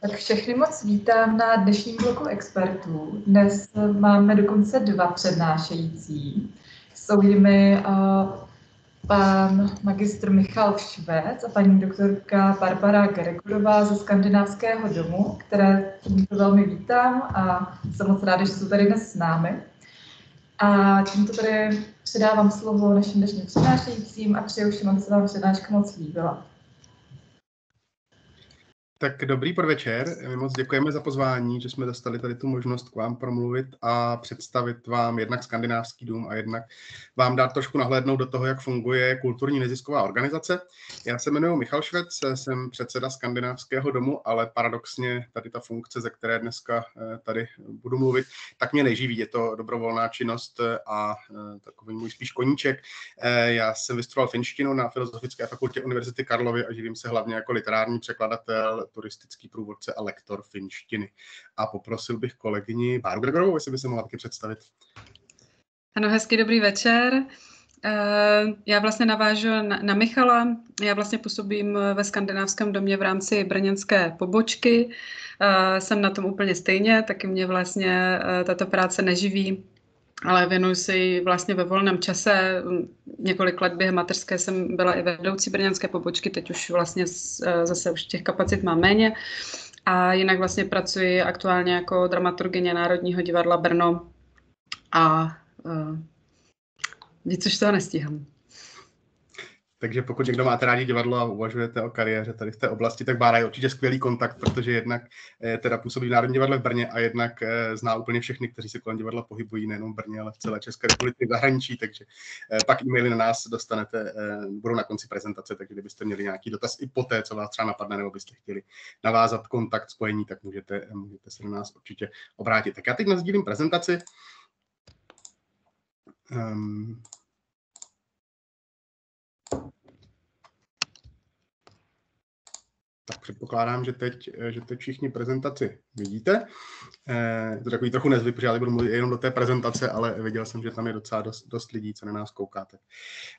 Tak všechny moc vítám na dnešním bloku expertů. Dnes máme dokonce dva přednášející. Jsou jimi uh, pan magistr Michal Švec a paní doktorka Barbara Gregorová ze Skandinávského domu, které tímto velmi vítám a jsem moc ráda, že jsou tady dnes s námi. A tímto tady předávám slovo našim dnešním přednášejícím a přeju všem, aby se vám přednáška moc líbila. Tak dobrý podvečer. My moc děkujeme za pozvání, že jsme dostali tady tu možnost k vám promluvit a představit vám jednak Skandinávský dům a jednak vám dát trošku nahlédnout do toho, jak funguje kulturní nezisková organizace. Já se jmenuji Michal Švec, jsem předseda Skandinávského domu, ale paradoxně tady ta funkce, ze které dneska eh, tady budu mluvit, tak mě neživí. Je to dobrovolná činnost a eh, takový můj spíš koníček. Eh, já jsem vystudoval finštinu na Filozofické fakultě Univerzity Karlovy a živím se hlavně jako literární překladatel turistický průvodce a lektor finštiny. A poprosil bych kolegyni Báru Gregorovou, jestli by se mohla taky představit. Ano, hezký dobrý večer. Eh, já vlastně navážu na, Michala. Já vlastně působím ve skandinávském domě v rámci brněnské pobočky. Eh, jsem na tom úplně stejně, taky mě vlastně eh, tato práce neživí ale věnuju se jí vlastně ve volném čase. Několik let během mateřské jsem byla i vedoucí brněnské pobočky, teď už vlastně zase už těch kapacit mám méně. A jinak vlastně pracuji aktuálně jako dramaturgině Národního divadla Brno a uh, víc už toho nestíhám. Takže pokud někdo máte rádi divadlo a uvažujete o kariéře tady v té oblasti, tak Bára je určitě skvělý kontakt, protože jednak eh, teda působí v Národním divadle v Brně a jednak eh, zná úplně všechny, kteří se kolem divadla pohybují, nejenom v Brně, ale v celé České republice v zahraničí, takže eh, pak e-maily na nás dostanete, budou na konci prezentace, takže kdybyste měli nějaký dotaz i po té, co vás třeba napadne, nebo byste chtěli navázat kontakt, spojení, tak můžete, můžete se na nás určitě obrátit. Tak já teď nazdílím prezentaci. Um, tak předpokládám, že teď, že teď všichni prezentaci vidíte. Eh, je to takový trochu nezvyk, protože já budu mluvit jenom do té prezentace, ale viděl jsem, že tam je docela dost, dost lidí, co na nás koukáte.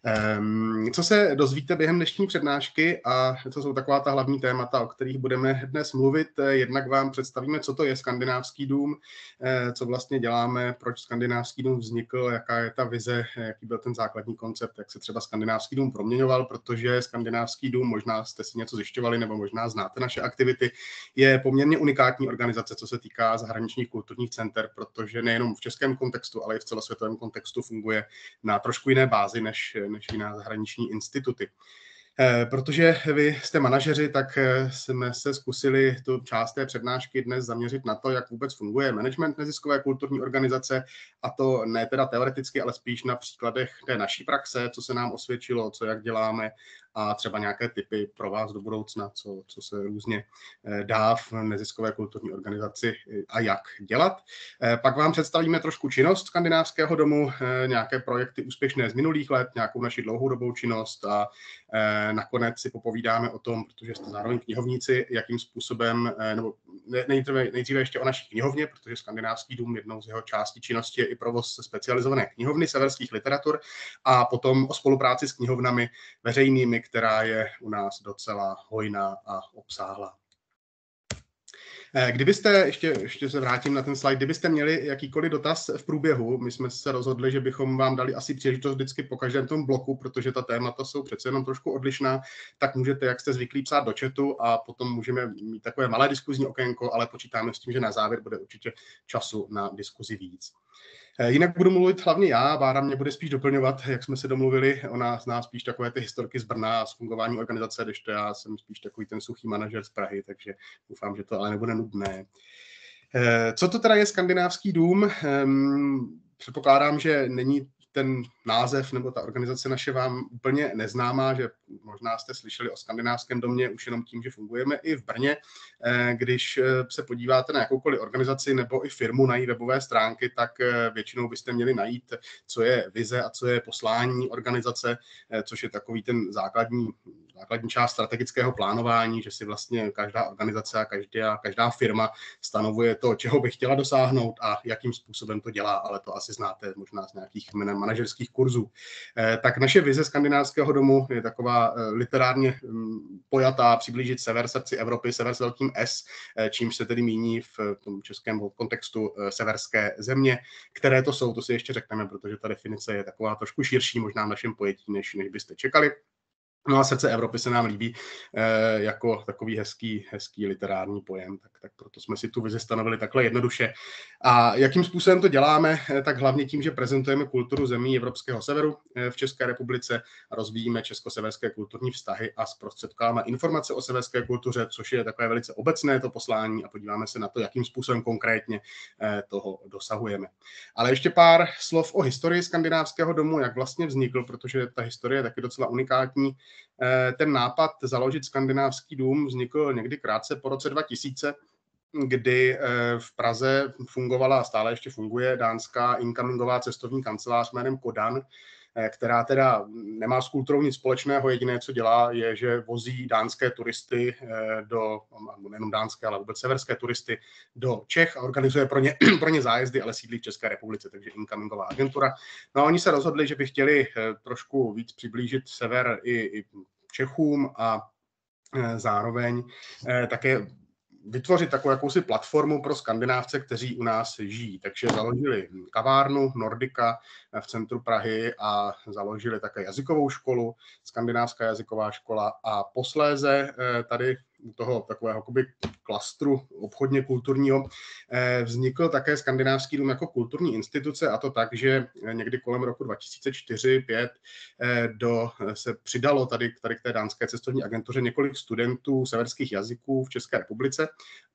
Ehm, co se dozvíte během dnešní přednášky a co jsou taková ta hlavní témata, o kterých budeme dnes mluvit. Eh, jednak vám představíme, co to je skandinávský dům, eh, co vlastně děláme, proč skandinávský dům vznikl, jaká je ta vize, jaký byl ten základní koncept, jak se třeba skandinávský dům proměňoval, protože skandinávský dům, možná jste si něco zjišťovali, nebo možná znáte naše aktivity, je poměrně unikátní organizace, co se týká zahraničních kulturních center, protože nejenom v českém kontextu, ale i v celosvětovém kontextu funguje na trošku jiné bázi než, než jiná zahraniční instituty. Eh, protože vy jste manažeři, tak eh, jsme se zkusili tu část té přednášky dnes zaměřit na to, jak vůbec funguje management neziskové kulturní organizace a to ne teda teoreticky, ale spíš na příkladech té naší praxe, co se nám osvědčilo, co jak děláme a třeba nějaké typy pro vás do budoucna, co, co se různě eh, dá v neziskové kulturní organizaci a jak dělat. Pak vám představíme trošku činnost skandinávského domu, nějaké projekty úspěšné z minulých let, nějakou naši dlouhodobou činnost a nakonec si popovídáme o tom, protože jste zároveň knihovníci, jakým způsobem, nebo nejdříve, nejdříve ještě o naší knihovně, protože Skandinávský dům jednou z jeho částí činnosti je i provoz specializované knihovny severských literatur a potom o spolupráci s knihovnami veřejnými, která je u nás docela hojná a obsáhlá. Eh, kdybyste, ještě, ještě se vrátím na ten slide, kdybyste měli jakýkoliv dotaz v průběhu, my jsme se rozhodli, že bychom vám dali asi příležitost vždycky po každém tom bloku, protože ta témata jsou přece jenom trošku odlišná, tak můžete, jak jste zvyklí, psát do chatu a potom můžeme mít takové malé diskuzní okénko, ale počítáme s tím, že na závěr bude určitě času na diskuzi víc. Eh, jinak budu mluvit hlavně já, Bára mě bude spíš doplňovat, jak jsme se domluvili. Ona zná spíš takové ty historky z Brna a z fungování organizace, když to já jsem spíš takový ten suchý manažer z Prahy, takže doufám, že to ale nebude nudné. Eh, co to teda je skandinávský dům? Ehm, předpokládám, že není ten název nebo ta organizace naše vám úplně neznámá, že možná jste slyšeli o skandinávském domě už jenom tím, že fungujeme i v Brně. Eh, když eh, se podíváte na jakoukoliv organizaci nebo i firmu na její webové stránky, tak eh, většinou byste měli najít, co je vize a co je poslání organizace, což je takový ten základní základní část strategického plánování, že si vlastně každá organizace a každá, každá firma stanovuje to, čeho by chtěla dosáhnout a jakým způsobem to dělá, ale to asi znáte možná z nějakých manažerských kurzů. Eh, tak naše vize skandinávského domu je taková eh, literárně mm, pojatá, přiblížit sever srdci Evropy, sever s velkým S, čím se tedy míní v tom českém kontextu severské země. Které to jsou, to si ještě řekneme, protože ta definice je taková trošku širší možná v našem pojetí, než, než byste čekali. No a srdce Evropy se nám líbí eh, jako takový hezký, hezký literární pojem, tak, tak proto jsme si tu vizi stanovili takhle jednoduše. A jakým způsobem to děláme? Eh, tak hlavně tím, že prezentujeme kulturu zemí Evropského severu eh, v České republice, rozvíjíme česko-severské kulturní vztahy a zprostředkáváme informace o severské kultuře, což je takové velice obecné to poslání a podíváme se na to, jakým způsobem konkrétně eh, toho dosahujeme. Ale ještě pár slov o historii skandinávského domu, jak vlastně vznikl, protože ta historie je taky docela unikátní. Eh, ten nápad založit skandinávský dům vznikl někdy krátce po roce 2000, kdy eh, v Praze fungovala a stále ještě funguje dánská incomingová cestovní kancelář jménem Kodan, která teda nemá s kulturou nic společného, jediné, co dělá, je, že vozí dánské turisty do, nejenom dánské, ale vůbec severské turisty do Čech a organizuje pro ně, pro ně zájezdy, ale sídlí v České republice, takže incomingová agentura. No a oni se rozhodli, že by chtěli trošku víc přiblížit sever i, i Čechům a zároveň také vytvořit takovou jakousi platformu pro skandinávce, kteří u nás žijí. Takže založili kavárnu Nordika v centru Prahy a založili také jazykovou školu, skandinávská jazyková škola a posléze e, tady toho takového jakoby klastru obchodně kulturního eh, vznikl také skandinávský dům jako kulturní instituce a to tak, že někdy kolem roku 2004-2005 eh, do, se přidalo tady, tady k té dánské cestovní agentuře několik studentů severských jazyků v České republice.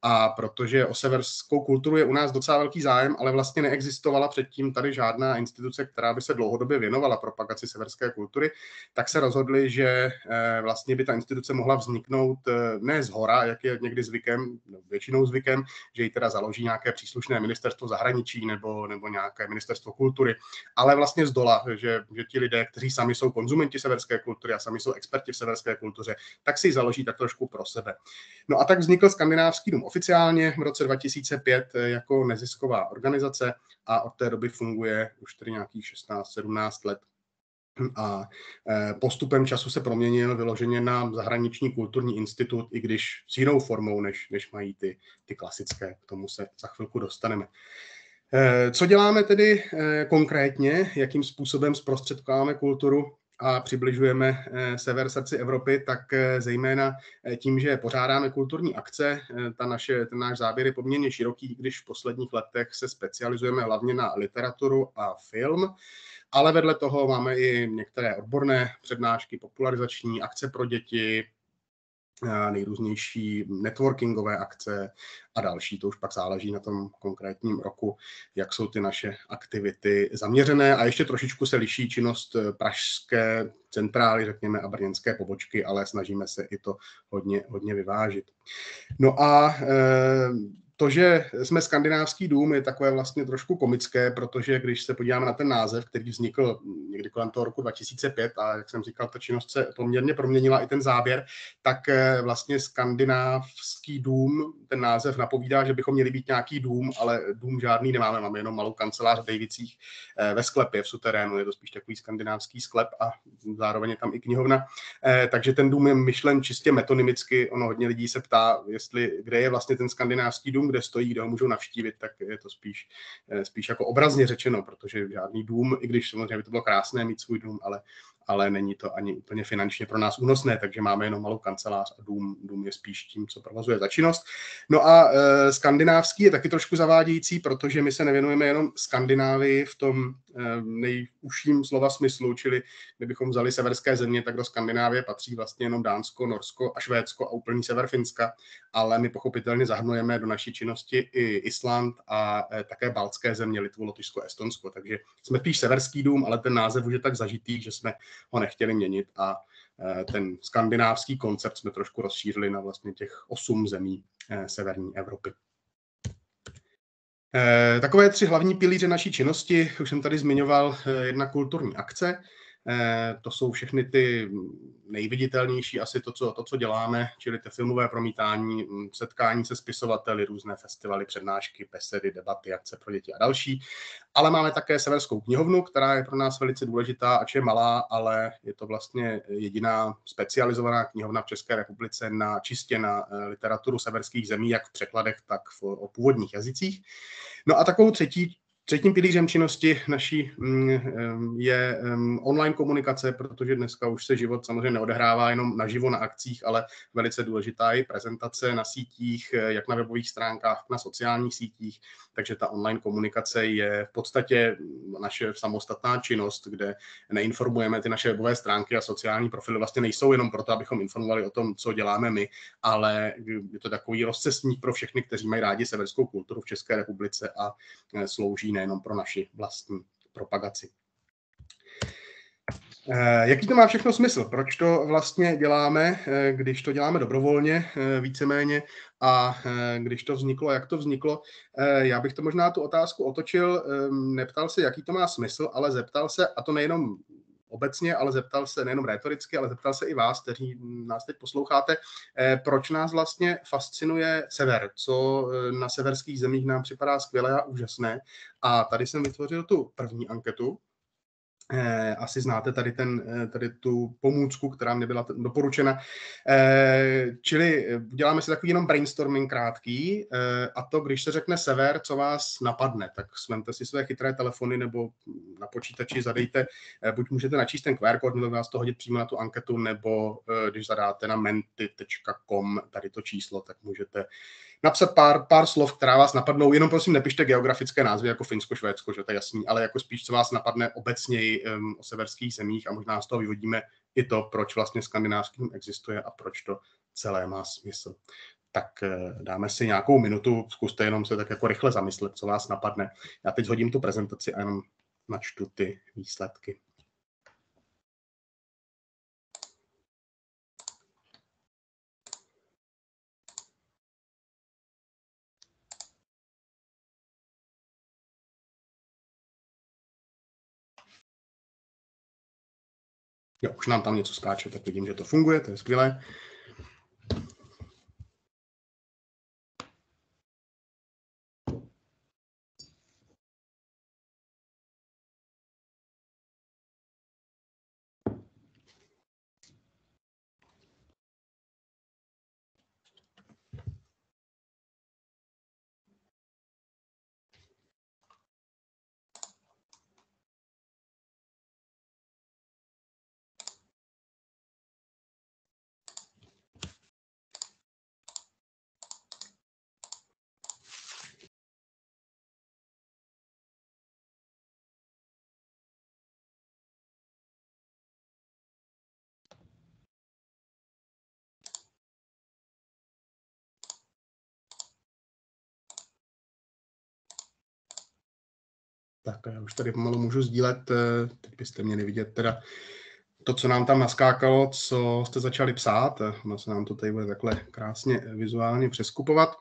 A protože o severskou kulturu je u nás docela velký zájem, ale vlastně neexistovala předtím tady žádná instituce, která by se dlouhodobě věnovala propagaci severské kultury, tak se rozhodli, že eh, vlastně by ta instituce mohla vzniknout ne z hora, jak je někdy zvykem, no, většinou zvykem, že ji teda založí nějaké příslušné ministerstvo zahraničí nebo, nebo nějaké ministerstvo kultury, ale vlastně z dola, že, že ti lidé, kteří sami jsou konzumenti severské kultury a sami jsou experti v severské kultuře, tak si ji založí tak trošku pro sebe. No a tak vznikl Skandinávský dům oficiálně v roce 2005 jako nezisková organizace a od té doby funguje už tedy nějakých 16-17 let a e, postupem času se proměnil vyloženě na zahraniční kulturní institut, i když s jinou formou, než, než mají ty, ty klasické. K tomu se za chvilku dostaneme. E, co děláme tedy e, konkrétně, jakým způsobem zprostředkáváme kulturu a přibližujeme sever srdci Evropy, tak zejména tím, že pořádáme kulturní akce. Ta naše, ten náš záběr je poměrně široký, když v posledních letech se specializujeme hlavně na literaturu a film ale vedle toho máme i některé odborné přednášky, popularizační akce pro děti, nejrůznější networkingové akce a další. To už pak záleží na tom konkrétním roku, jak jsou ty naše aktivity zaměřené a ještě trošičku se liší činnost pražské centrály, řekněme, a brněnské pobočky, ale snažíme se i to hodně, hodně vyvážit. No a e, to, že jsme skandinávský dům, je takové vlastně trošku komické, protože když se podíváme na ten název, který vznikl někdy kolem toho roku 2005 a jak jsem říkal, ta činnost se poměrně proměnila i ten záběr, tak eh, vlastně skandinávský dům, ten název napovídá, že bychom měli být nějaký dům, ale dům žádný nemáme, máme jenom malou kancelář v Dejvicích eh, ve sklepě, v suterénu, je to spíš takový skandinávský sklep a zároveň je tam i knihovna. Eh, takže ten dům je myšlen čistě metonymicky, ono hodně lidí se ptá, jestli, kde je vlastně ten skandinávský dům, kde stojí, kde ho můžou navštívit, tak je to spíš, eh, spíš jako obrazně řečeno, protože žádný dům, i když samozřejmě by to bylo krásné mít svůj dům, ale ale není to ani úplně finančně pro nás únosné, takže máme jenom malou kancelář a dům, dům je spíš tím, co provozuje za činnost. No a e, skandinávský je taky trošku zavádějící, protože my se nevěnujeme jenom Skandinávii v tom e, nejužším slova smyslu, čili kdybychom vzali severské země, tak do Skandinávie patří vlastně jenom Dánsko, Norsko a Švédsko a úplný sever Finska, ale my pochopitelně zahrnujeme do naší činnosti i Island a e, také baltské země, Litvu, Lotyšsko, Estonsko, takže jsme spíš severský dům, ale ten název už je tak zažitý, že jsme ho nechtěli měnit a eh, ten skandinávský koncept jsme trošku rozšířili na vlastně těch osm zemí eh, severní Evropy. Eh, takové tři hlavní pilíře naší činnosti, už jsem tady zmiňoval, jedna kulturní akce, To jsou všechny ty nejviditelnější asi to, co, to, co děláme, čili ty filmové promítání, setkání se spisovateli, různé festivaly, přednášky, besedy, debaty, akce pro děti a další. Ale máme také Severskou knihovnu, která je pro nás velice důležitá, ač je malá, ale je to vlastně jediná specializovaná knihovna v České republice na čistě na literaturu severských zemí, jak v překladech, tak v, o původních jazycích. No a takovou třetí Třetím pilířem činnosti naší mm, je online komunikace, protože dneska už se život samozřejmě neodehrává jenom naživo na akcích, ale velice důležitá je prezentace na sítích, jak na webových stránkách, na sociálních sítích. Takže ta online komunikace je v podstatě naše samostatná činnost, kde neinformujeme ty naše webové stránky a sociální profily. Vlastně nejsou jenom proto, abychom informovali o tom, co děláme my, ale je to takový rozcestník pro všechny, kteří mají rádi severskou kulturu v České republice a e, slouží nejenom pro naši vlastní propagaci. Eh, jaký to má všechno smysl? Proč to vlastně děláme, eh, když to děláme dobrovolně eh, víceméně a když to vzniklo, jak to vzniklo? Já bych to možná tu otázku otočil, neptal se, jaký to má smysl, ale zeptal se, a to nejenom obecně, ale zeptal se nejenom retoricky, ale zeptal se i vás, kteří nás teď posloucháte, proč nás vlastně fascinuje sever, co na severských zemích nám připadá skvělé a úžasné. A tady jsem vytvořil tu první anketu, Eh, asi znáte tady, ten, eh, tady tu pomůcku, která mi byla doporučena. Eh, čili děláme si takový jenom brainstorming krátký a to, když se řekne sever, co vás napadne, tak svemte si své chytré telefony nebo na počítači zadejte, buď můžete načíst ten QR kód, nebo vás to hodit přímo na tu anketu, nebo když zadáte na menty.com tady to číslo, tak můžete napsat pár, pár slov, která vás napadnou. Jenom prosím nepište geografické názvy jako Finsko, Švédsko, že to je jasný, ale jako spíš, co vás napadne obecněji um, o severských zemích a možná z toho vyvodíme i to, proč vlastně skandinávským existuje a proč to celé má smysl. Tak eh, dáme si nějakou minutu, zkuste jenom se tak jako rychle zamyslet, co vás napadne. Já teď hodím tu prezentaci a jenom načtu ty výsledky. Jo, už nám tam něco skáče, tak vidím, že to funguje, to je skvělé. Tak já už tady pomalu můžu sdílet, eh, teď byste měli vidět teda to, co nám tam naskákalo, co jste začali psát. Ono se nám to tady bude takhle krásně vizuálně přeskupovat.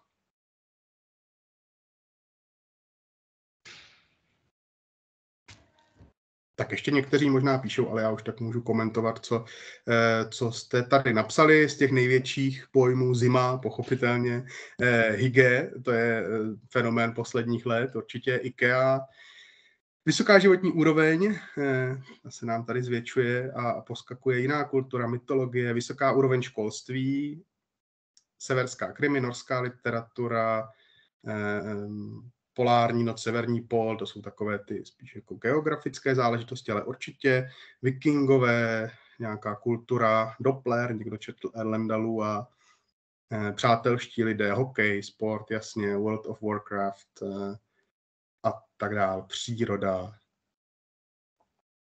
Tak ještě někteří možná píšou, ale já už tak můžu komentovat, co, eh, co jste tady napsali z těch největších pojmů zima, pochopitelně. Hygge, to je fenomén posledních let, určitě IKEA, Vysoká životní úroveň eh, se nám tady zvětšuje a poskakuje jiná kultura, mytologie, vysoká úroveň školství, severská krimi, norská literatura, eh, polární noc, severní pol, to jsou takové ty spíš jako geografické záležitosti, ale určitě vikingové, nějaká kultura, Doppler, někdo četl Erlendalu a eh, přátelští lidé, hokej, sport, jasně, World of Warcraft, tak dál, příroda,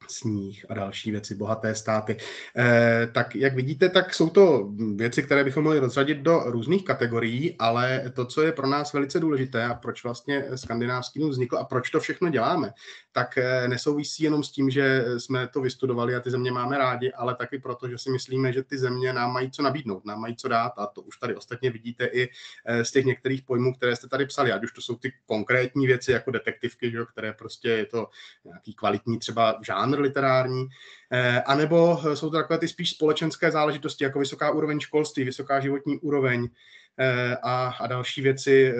sníh a další věci, bohaté státy. Eh, tak jak vidíte, tak jsou to věci, které bychom mohli rozřadit do různých kategorií, ale to, co je pro nás velice důležité a proč vlastně skandinávský vznikl a proč to všechno děláme, tak eh, nesouvisí jenom s tím, že jsme to vystudovali a ty země máme rádi, ale taky proto, že si myslíme, že ty země nám mají co nabídnout, nám mají co dát a to už tady ostatně vidíte i eh, z těch některých pojmů, které jste tady psali, ať už to jsou ty konkrétní věci jako detektivky, že, které prostě je to nějaký kvalitní třeba žánr, žánr literární, eh, anebo jsou to takové ty spíš společenské záležitosti, jako vysoká úroveň školství, vysoká životní úroveň, Eh, a, a další věci.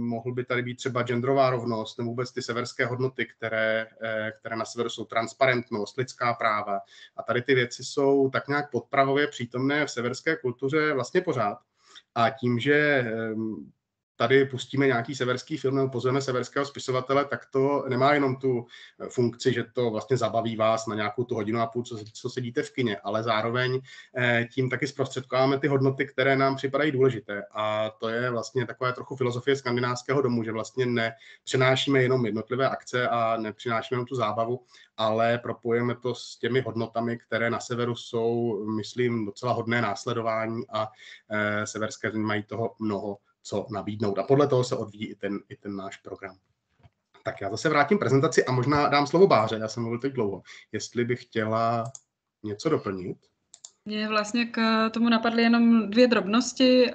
Mohl by tady být třeba genderová rovnost nebo vůbec ty severské hodnoty, které, eh, které na severu jsou transparentnost, lidská práva. A tady ty věci jsou tak nějak podprahově přítomné v severské kultuře vlastně pořád. A tím, že tady pustíme nějaký severský film nebo pozveme severského spisovatele, tak to nemá jenom tu eh, funkci, že to vlastně zabaví vás na nějakou tu hodinu a půl, co, co sedíte v kině, ale zároveň eh, tím taky zprostředkováme ty hodnoty, které nám připadají důležité. A to je vlastně takové trochu filozofie skandinávského domu, že vlastně nepřenášíme jenom jednotlivé akce a nepřinášíme jenom tu zábavu, ale propojujeme to s těmi hodnotami, které na severu jsou, myslím, docela hodné následování a eh, severské země mají toho mnoho co nabídnout. A podle toho se odvíjí i ten, i ten náš program. Tak já zase vrátím prezentaci a možná dám slovo Báře, já jsem mluvil teď dlouho. Jestli bych chtěla něco doplnit. Mě vlastně k tomu napadly jenom dvě drobnosti eh,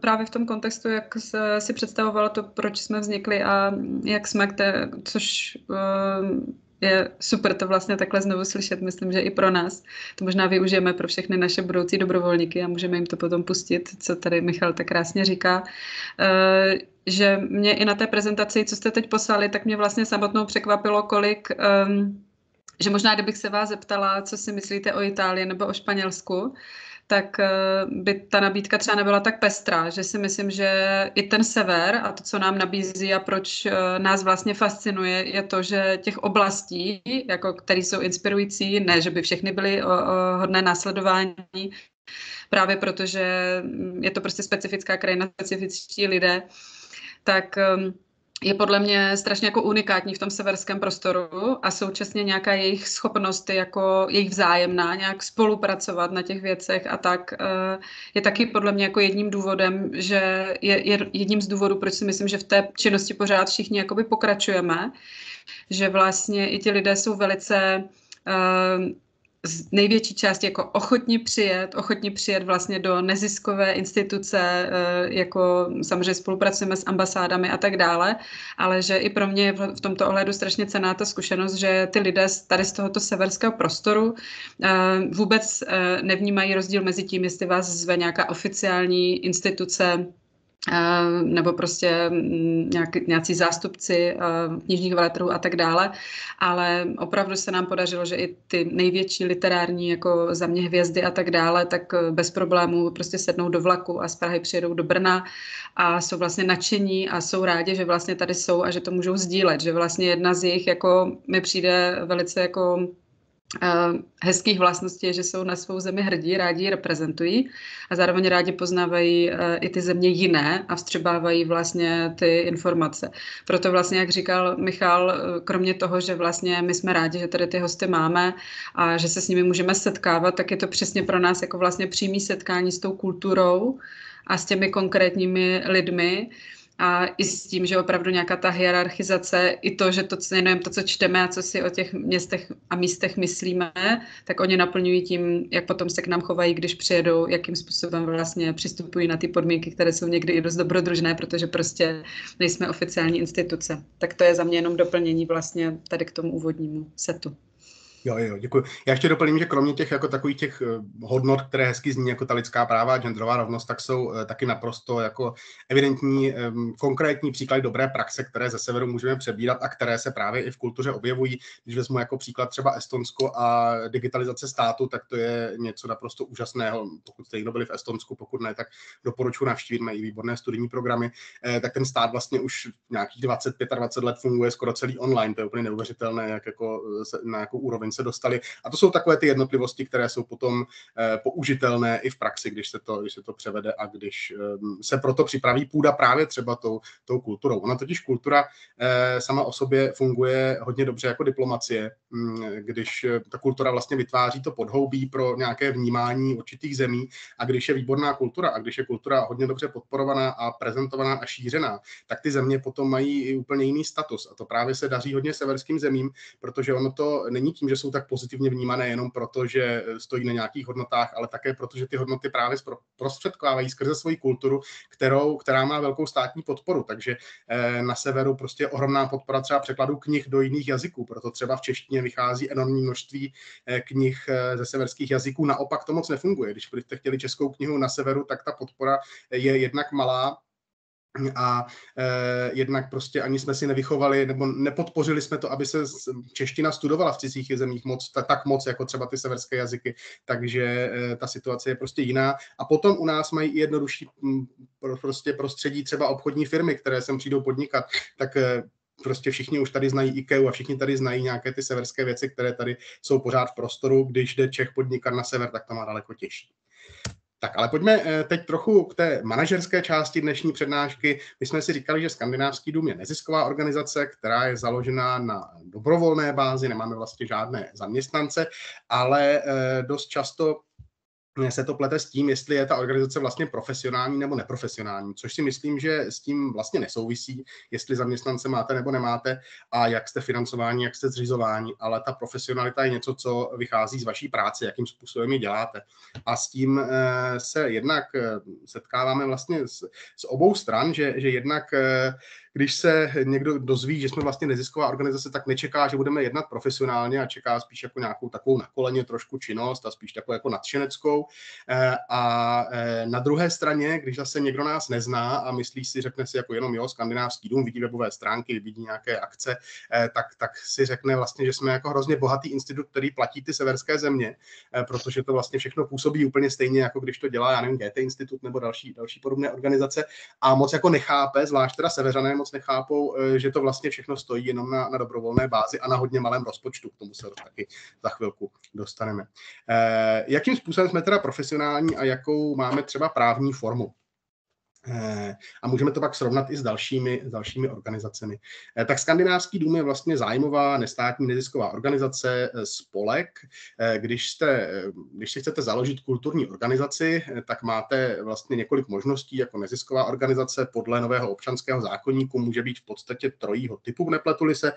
právě v tom kontextu, jak si představovalo to, proč jsme vznikli a jak jsme, té, což eh, je super to vlastně takhle znovu slyšet. Myslím, že i pro nás to možná využijeme pro všechny naše budoucí dobrovolníky a můžeme jim to potom pustit, co tady Michal tak krásně říká. Uh, že mě i na té prezentaci, co jste teď poslali, tak mě vlastně samotnou překvapilo, kolik um, že možná, kdybych se vás zeptala, co si myslíte o Itálii nebo o Španělsku, tak eh, by ta nabídka třeba nebyla tak pestrá, že si myslím, že i ten sever a to, co nám nabízí a proč eh, nás vlastně fascinuje, je to, že těch oblastí, jako, které jsou inspirující, ne, že by všechny byly o, o hodné následování, právě protože je to prostě specifická krajina, specifičtí lidé, tak um, je podle mě strašně jako unikátní v tom severském prostoru a současně nějaká jejich schopnost, jako jejich vzájemná, nějak spolupracovat na těch věcech a tak eh, je taky podle mě jako jedním důvodem, že je, je jedním z důvodů, proč si myslím, že v té činnosti pořád všichni jakoby pokračujeme, že vlastně i ti lidé jsou velice uh, z největší části jako ochotni přijet, ochotni přijet vlastně do neziskové instituce, eh, jako samozřejmě spolupracujeme s ambasádami a tak dále, ale že i pro mě je v tomto ohledu strašně cená ta zkušenost, že ty lidé tady z tohoto severského prostoru eh, vůbec eh, nevnímají rozdíl mezi tím, jestli vás zve nějaká oficiální instituce nebo prostě mm, nějak, nějací zástupci knižních veletrhů a tak dále, ale opravdu se nám podařilo, že i ty největší literární jako za mě hvězdy a tak dále, tak bez problémů prostě sednou do vlaku a z Prahy přijedou do Brna a jsou vlastně nadšení a jsou rádi, že vlastně tady jsou a že to můžou sdílet, že vlastně jedna z jich jako mi přijde velice jako hezkých vlastností je, že jsou na svou zemi hrdí, rádi ji reprezentují a zároveň rádi poznávají e, i ty země jiné a vstřebávají vlastně ty informace. Proto vlastně, jak říkal Michal, e, kromě toho, že vlastně my jsme rádi, že tady ty hosty máme a že se s nimi můžeme setkávat, tak je to přesně pro nás jako vlastně přímý setkání s tou kulturou a s těmi konkrétními lidmi, a i s tím, že opravdu nějaká ta hierarchizace, i to, že to, nejenom to, co čteme a co si o těch městech a místech myslíme, tak oni naplňují tím, jak potom se k nám chovají, když přijedou, jakým způsobem vlastně přistupují na ty podmínky, které jsou někdy i dost dobrodružné, protože prostě nejsme oficiální instituce. Tak to je za mě jenom doplnění vlastně tady k tomu úvodnímu setu. Jo, jo, děkuji. Já ještě doplním, že kromě těch jako takových těch eh, hodnot, které hezky zní jako ta lidská práva a genderová rovnost, tak jsou eh, taky naprosto jako evidentní konkrétní příklady dobré praxe, které ze severu můžeme přebírat a které se právě i v kultuře objevují. Když vezmu jako příklad třeba Estonsko a digitalizace státu, tak to je něco naprosto úžasného. Pokud jste někdo byli v Estonsku, pokud ne, tak doporučuji navštívit, mají výborné studijní programy. Eh, tak ten stát vlastně už nějakých 20-25 let funguje skoro celý online. To je úplně neuvěřitelné, jak jako na jakou úroveň se dostali. A to jsou takové ty jednotlivosti, které jsou potom eh, použitelné i v praxi, když se to, když se to převede a když ehm, se proto připraví půda právě třeba tou, tou kulturou. Ona totiž kultura eh, sama o sobě funguje hodně dobře jako diplomacie, hm, když eh, ta kultura vlastně vytváří to podhoubí pro nějaké vnímání určitých zemí a když je výborná kultura a když je kultura hodně dobře podporovaná a prezentovaná a šířená, tak ty země potom mají i úplně jiný status. A to právě se daří hodně severským zemím, protože ono to není tím, že jsou nejsou tak pozitivně vnímané jenom proto, že stojí na nějakých hodnotách, ale také proto, že ty hodnoty právě prostředkovávají skrze svoji kulturu, kterou, která má velkou státní podporu. Takže na severu prostě ohromná podpora třeba překladu knih do jiných jazyků, proto třeba v češtině vychází enormní množství knih ze severských jazyků. Naopak to moc nefunguje. Když byste chtěli českou knihu na severu, tak ta podpora je jednak malá a eh, jednak prostě ani jsme si nevychovali nebo nepodpořili jsme to, aby se čeština studovala v cizích zemích moc, tak moc jako třeba ty severské jazyky, takže eh, ta situace je prostě jiná. A potom u nás mají i jednodušší hm, prostě prostředí třeba obchodní firmy, které sem přijdou podnikat, tak eh, prostě všichni už tady znají IKEA a všichni tady znají nějaké ty severské věci, které tady jsou pořád v prostoru. Když jde Čech podnikat na sever, tak to má daleko těžší. Tak ale pojďme eh, teď trochu k té manažerské části dnešní přednášky. My jsme si říkali, že Skandinávský dům je nezisková organizace, která je založena na dobrovolné bázi, nemáme vlastně žádné zaměstnance, ale eh, dost často se to plete s tím, jestli je ta organizace vlastně profesionální nebo neprofesionální, což si myslím, že s tím vlastně nesouvisí, jestli zaměstnance máte nebo nemáte a jak jste financováni, jak jste zřizování, ale ta profesionalita je něco, co vychází z vaší práce, jakým způsobem ji děláte. A s tím eh, se jednak eh, setkáváme vlastně z, z obou stran, že, že jednak eh, když se někdo dozví, že jsme vlastně nezisková organizace, tak nečeká, že budeme jednat profesionálně a čeká spíš jako nějakou takovou na koleně trošku činnost a spíš takovou jako nadšeneckou. Eh, a eh, na druhé straně, když zase někdo nás nezná a myslí si, řekne si jako jenom jo, skandinávský dům, vidí webové stránky, vidí nějaké akce, eh, tak, tak si řekne vlastně, že jsme jako hrozně bohatý institut, který platí ty severské země, protože to vlastně všechno působí úplně stejně, jako když to dělá, já nevím, GT institut nebo další, další podobné organizace a moc jako nechápe, zvlášť teda seveřané moc nechápou, eh, že to vlastně všechno stojí jenom na, na dobrovolné bázi a na hodně malém rozpočtu. K tomu se taky za chvilku dostaneme. Eh, jakým způsobem jsme teda profesionální a jakou máme třeba právní formu? Eh, a můžeme to pak srovnat i s dalšími, s dalšími organizacemi. Eh, tak Skandinávský dům je vlastně zájmová nestátní nezisková organizace, eh, spolek. Když, jste, když si chcete založit kulturní organizaci, tak máte vlastně několik možností jako nezisková organizace podle nového občanského zákonníku může být v podstatě trojího typu, nepletuli se,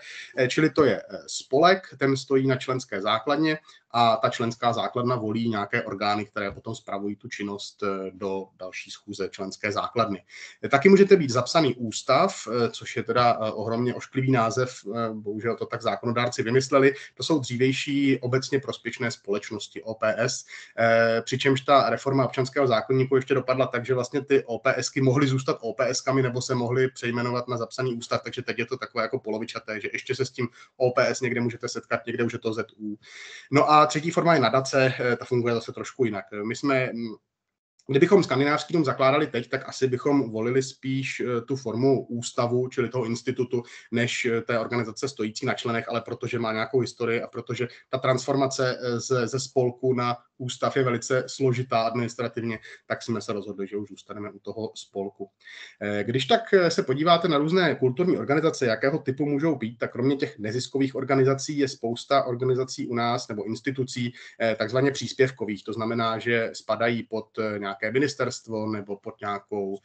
čili to je spolek, ten stojí na členské základně a ta členská základna volí nějaké orgány, které potom spravují tu činnost do další schůze členské základny základny. Taky můžete být zapsaný ústav, eh, což je teda eh, ohromně ošklivý název, eh, bohužel to tak zákonodárci vymysleli. To jsou dřívější obecně prospěšné společnosti OPS, přičemž ta reforma občanského zákonníku ještě dopadla tak, že vlastně ty OPSky mohly zůstat OPSkami nebo se mohly přejmenovat na zapsaný ústav, takže teď je to takové jako polovičaté, že ještě se s tím OPS někde můžete setkat, někde už je to ZU. No a třetí forma je nadace, ta funguje zase trošku jinak. My jsme mm, Kdybychom skandinávský dům zakládali teď, tak asi bychom volili spíš eh, tu formu ústavu, čili toho institutu, než eh, té organizace stojící na členech, ale protože má nějakou historii a protože ta transformace eh, ze, ze spolku na ústav je velice složitá administrativně, tak jsme se rozhodli, že už zůstaneme u toho spolku. Když tak se podíváte na různé kulturní organizace, jakého typu můžou být, tak kromě těch neziskových organizací je spousta organizací u nás nebo institucí takzvaně příspěvkových. To znamená, že spadají pod nějaké ministerstvo nebo pod nějakou,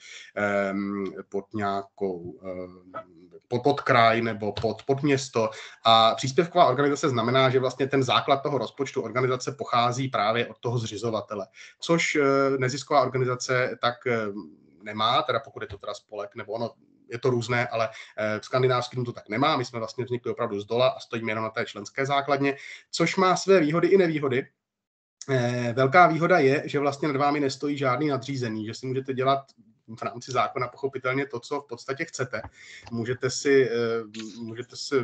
pod nějakou pod, pod kraj nebo pod, pod město. A příspěvková organizace znamená, že vlastně ten základ toho rozpočtu organizace pochází právě od toho zřizovatele, což eh, nezisková organizace tak nemá, teda pokud je to teda spolek, nebo ono je to různé, ale eh, v skandinávském to tak nemá. My jsme vlastně vznikli opravdu z dola a stojíme jenom na té členské základně, což má své výhody i nevýhody. Eh, velká výhoda je, že vlastně nad vámi nestojí žádný nadřízený, že si můžete dělat v rámci zákona pochopitelně to, co v podstatě chcete. Můžete si, eh, můžete si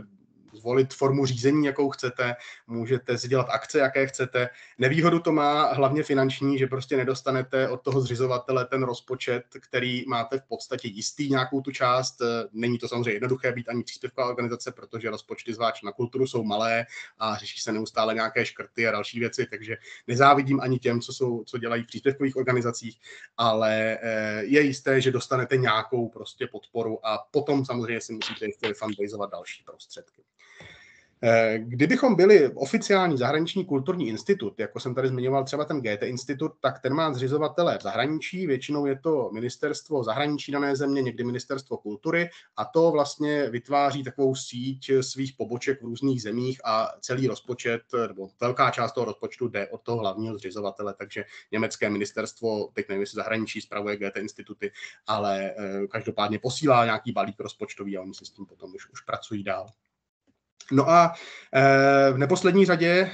zvolit formu řízení, jakou chcete, můžete si dělat akce, jaké chcete. Nevýhodu to má hlavně finanční, že prostě nedostanete od toho zřizovatele ten rozpočet, který máte v podstatě jistý nějakou tu část. Není to samozřejmě jednoduché být ani příspěvková organizace, protože rozpočty zvlášť na kulturu jsou malé a řeší se neustále nějaké škrty a další věci, takže nezávidím ani těm, co, jsou, co dělají v příspěvkových organizacích, ale eh, je jisté, že dostanete nějakou prostě podporu a potom samozřejmě si musíte ještě fundraizovat další prostředky. Kdybychom byli oficiální zahraniční kulturní institut, jako jsem tady zmiňoval třeba ten GT institut, tak ten má zřizovatele v zahraničí, většinou je to ministerstvo zahraničí dané země, někdy ministerstvo kultury. A to vlastně vytváří takovou síť svých poboček v různých zemích a celý rozpočet, nebo velká část toho rozpočtu jde od toho hlavního zřizovatele, takže německé ministerstvo, teď nevím, jestli zahraničí spravuje GT instituty, ale eh, každopádně posílá nějaký balík rozpočtový a oni si s tím potom už, už pracují dál. No a e, v neposlední řadě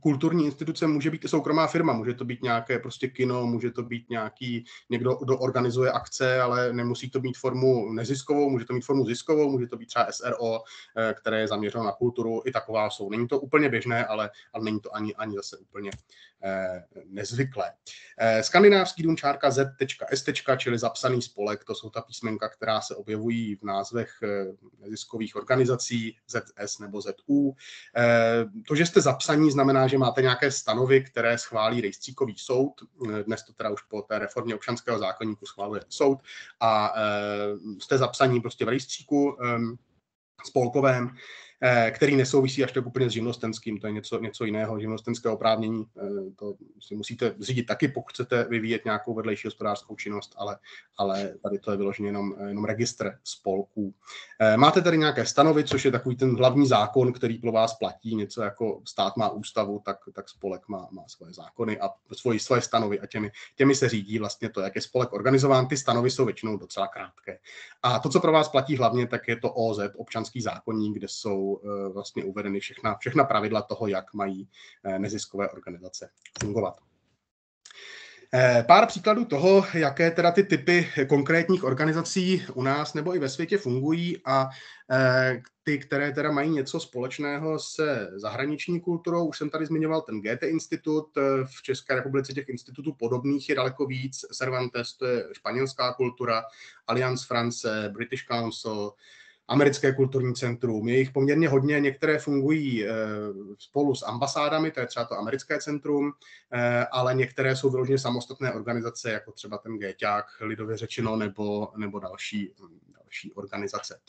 kulturní instituce může být i soukromá firma, může to být nějaké prostě kino, může to být nějaký někdo, kdo organizuje akce, ale nemusí to mít formu neziskovou, může to mít formu ziskovou, může to být třeba SRO, e, které je zaměřeno na kulturu, i taková jsou. Není to úplně běžné, ale, ale není to ani, ani zase úplně e, nezvyklé. Skandinávský dům čárka Z.S, čili zapsaný spolek, to jsou ta písmenka, která se objevují v názvech neziskových organizací ZS ZS nebo ZU. Eh, to, že jste zapsaní, znamená, že máte nějaké stanovy, které schválí rejstříkový soud. Eh, dnes to teda už po té reformě občanského zákonníku schváluje soud a eh, jste zapsaní prostě v rejstříku spolkovém. Eh, který nesouvisí až tak úplně s živnostenským, to je něco, něco jiného, živnostenské oprávnění, eh, to si musíte zřídit taky, pokud chcete vyvíjet nějakou vedlejší hospodářskou činnost, ale, ale tady to je vyloženě jenom, jenom registr spolků. Eh, máte tady nějaké stanovy, což je takový ten hlavní zákon, který pro vás platí, něco jako stát má ústavu, tak, tak spolek má, má svoje zákony a svoji, svoje stanovy a těmi, těmi se řídí vlastně to, jak je spolek organizován. Ty stanovy jsou většinou docela krátké. A to, co pro vás platí hlavně, tak je to OZ, občanský zákonník, kde jsou Eh, vlastně uvedeny všechna, všechna pravidla toho, jak mají eh, neziskové organizace fungovat. Eh, pár příkladů toho, jaké teda ty typy konkrétních organizací u nás nebo i ve světě fungují a ty, které teda mají něco společného se zahraniční kulturou. Už jsem tady zmiňoval ten GT institut, v České republice těch institutů podobných je daleko víc. Cervantes, to je španělská kultura, Alliance France, British Council, americké kulturní centrum. Je jich poměrně hodně, některé fungují eh, spolu s ambasádami, to je třeba to americké centrum, eh, ale některé jsou vyloženě samostatné organizace, jako třeba ten Géťák, lidově řečeno, nebo, nebo další, další organizace.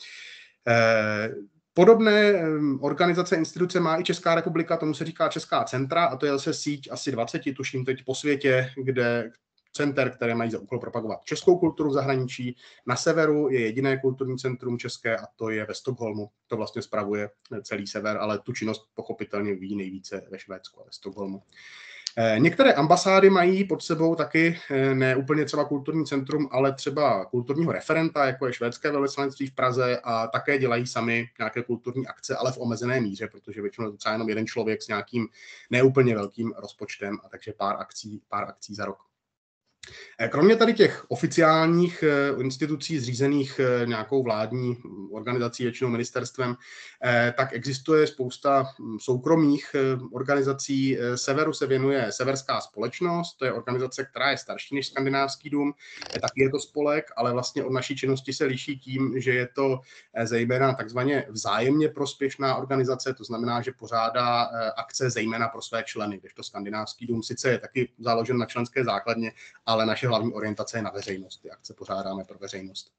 Eh, podobné organizace, instituce má i Česká republika, tomu se říká Česká centra a to je zase síť asi 20, tuším teď po světě, kde, center, které mají za úkol propagovat českou kulturu v zahraničí. Na severu je jediné kulturní centrum české a to je ve Stockholmu. To vlastně spravuje celý sever, ale tu činnost pochopitelně ví nejvíce ve Švédsku a ve Stockholmu. Eh, některé ambasády mají pod sebou taky eh, ne úplně třeba kulturní centrum, ale třeba kulturního referenta, jako je švédské velvyslanectví v Praze a také dělají sami nějaké kulturní akce, ale v omezené míře, protože většinou je to třeba jenom jeden člověk s nějakým neúplně velkým rozpočtem a takže pár akcí, pár akcí za rok. Eh, kromě tady těch oficiálních eh, institucí zřízených eh, nějakou vládní organizací, většinou ministerstvem, tak existuje spousta hm, soukromých organizací. Severu se věnuje Severská společnost, to je organizace, která je starší než Skandinávský dům, taky je to spolek, ale vlastně od naší činnosti se liší tím, že je to zejména takzvaně vzájemně prospěšná organizace, to znamená, že pořádá akce zejména pro své členy, když to Skandinávský dům sice je taky založen na členské základně, ale naše hlavní orientace je na veřejnost. Ty akce pořádáme pro veřejnost.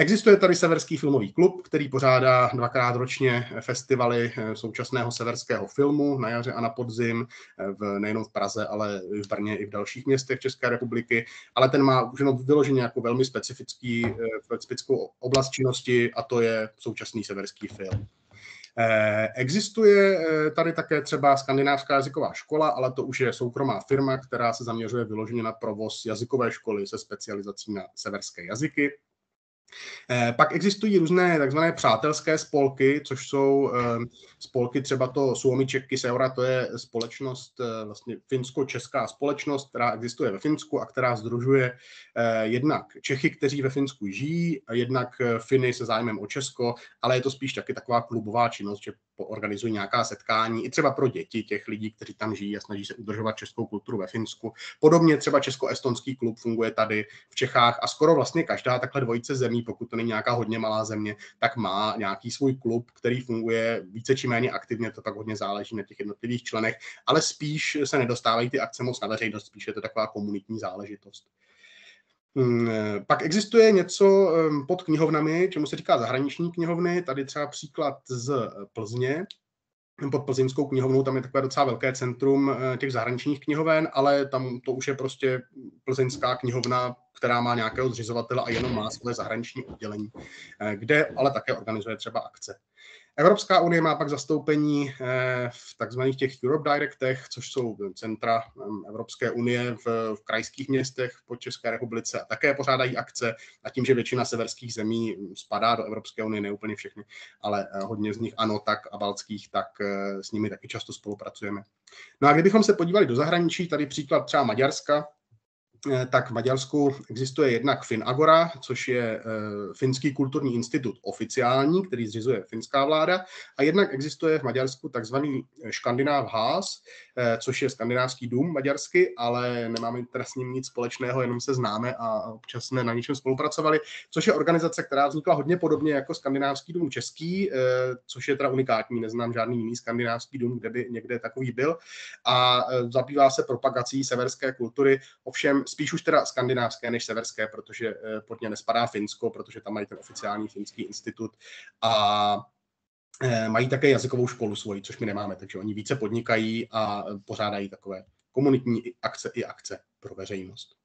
Existuje tady Severský filmový klub, který pořádá dvakrát ročně festivaly eh, současného severského filmu na jaře a na podzim, eh, v, nejenom v Praze, ale v Brně i v dalších městech České republiky, ale ten má už jenom vyloženě jako velmi specifický, eh, specifickou oblast činnosti a to je současný severský film. Eh, existuje eh, tady také třeba skandinávská jazyková škola, ale to už je soukromá firma, která se zaměřuje vyloženě na provoz jazykové školy se specializací na severské jazyky. Eh, pak existují různé takzvané přátelské spolky, což jsou eh, spolky třeba to Suomi Čeky Seura, to je společnost, eh, vlastně finsko-česká společnost, která existuje ve Finsku a která združuje jednak Čechy, kteří ve Finsku žijí, a jednak Finy se zájmem o Česko, ale je to spíš taky taková klubová činnost, že organizují nějaká setkání i třeba pro děti těch lidí, kteří tam žijí a snaží se udržovat českou kulturu ve Finsku. Podobně třeba česko-estonský klub funguje tady v Čechách a skoro vlastně každá takhle dvojice zemí, pokud to není nějaká hodně malá země, tak má nějaký svůj klub, který funguje více či méně aktivně, to tak hodně záleží na těch jednotlivých členech, ale spíš se nedostávají ty akce moc na veřejnost, spíš je to taková komunitní záležitost. Hmm, pak existuje něco pod knihovnami, čemu se říká zahraniční knihovny. Tady třeba příklad z Plzně. Pod plzeňskou knihovnou, tam je takové docela velké centrum těch zahraničních knihoven, ale tam to už je prostě plzeňská knihovna, která má nějakého zřizovatele a jenom má své zahraniční oddělení, kde ale také organizuje třeba akce. Evropská unie má pak zastoupení eh, v takzvaných těch Europe Directech, což jsou centra Evropské unie v, v krajských městech po České republice a také pořádají akce a tím, že většina severských zemí spadá do Evropské unie, ne úplně všechny, ale eh, hodně z nich ano, tak a baltských, tak eh, s nimi taky často spolupracujeme. No a kdybychom se podívali do zahraničí, tady příklad třeba Maďarska, Eh, tak v Maďarsku existuje jednak Finagora, což je eh, finský kulturní institut oficiální, který zřizuje finská vláda, a jednak existuje v Maďarsku takzvaný Škandináv eh, což je skandinávský dům maďarsky, ale nemáme teda s ním nic společného, jenom se známe a občas jsme na něčem spolupracovali, což je organizace, která vznikla hodně podobně jako skandinávský dům český, což je teda unikátní, neznám žádný jiný skandinávský dům, kde by někde takový byl, a zabývá se propagací severské kultury, ovšem spíš už teda skandinávské než severské, protože eh, pod ně nespadá Finsko, protože tam mají ten oficiální finský institut a eh, mají také jazykovou školu svoji, což my nemáme, takže oni více podnikají a pořádají takové komunitní akce i akce pro veřejnost.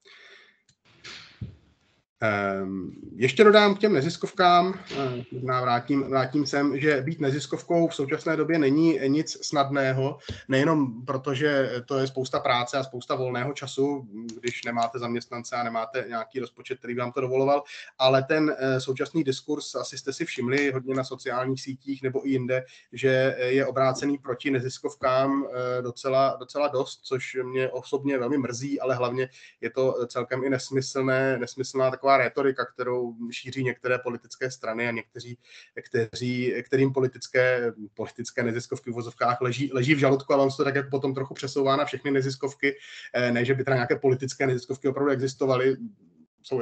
Ehm, ještě dodám k těm neziskovkám, eh, možná vrátím, vrátím sem, že být neziskovkou v současné době není nic snadného, nejenom proto, že to je spousta práce a spousta volného času, když nemáte zaměstnance a nemáte nějaký rozpočet, který vám to dovoloval, ale ten eh, současný diskurs, asi jste si všimli hodně na sociálních sítích nebo i jinde, že je obrácený proti neziskovkám eh, docela, docela dost, což mě osobně velmi mrzí, ale hlavně je to celkem i nesmyslné, nesmyslná taková taková retorika, kterou šíří některé politické strany a někteří, kteří, kterým politické, politické neziskovky v vozovkách leží, leží v žaludku, ale on se to tak jak potom trochu přesouvá na všechny neziskovky, eh, ne, že by teda nějaké politické neziskovky opravdu existovaly, jsou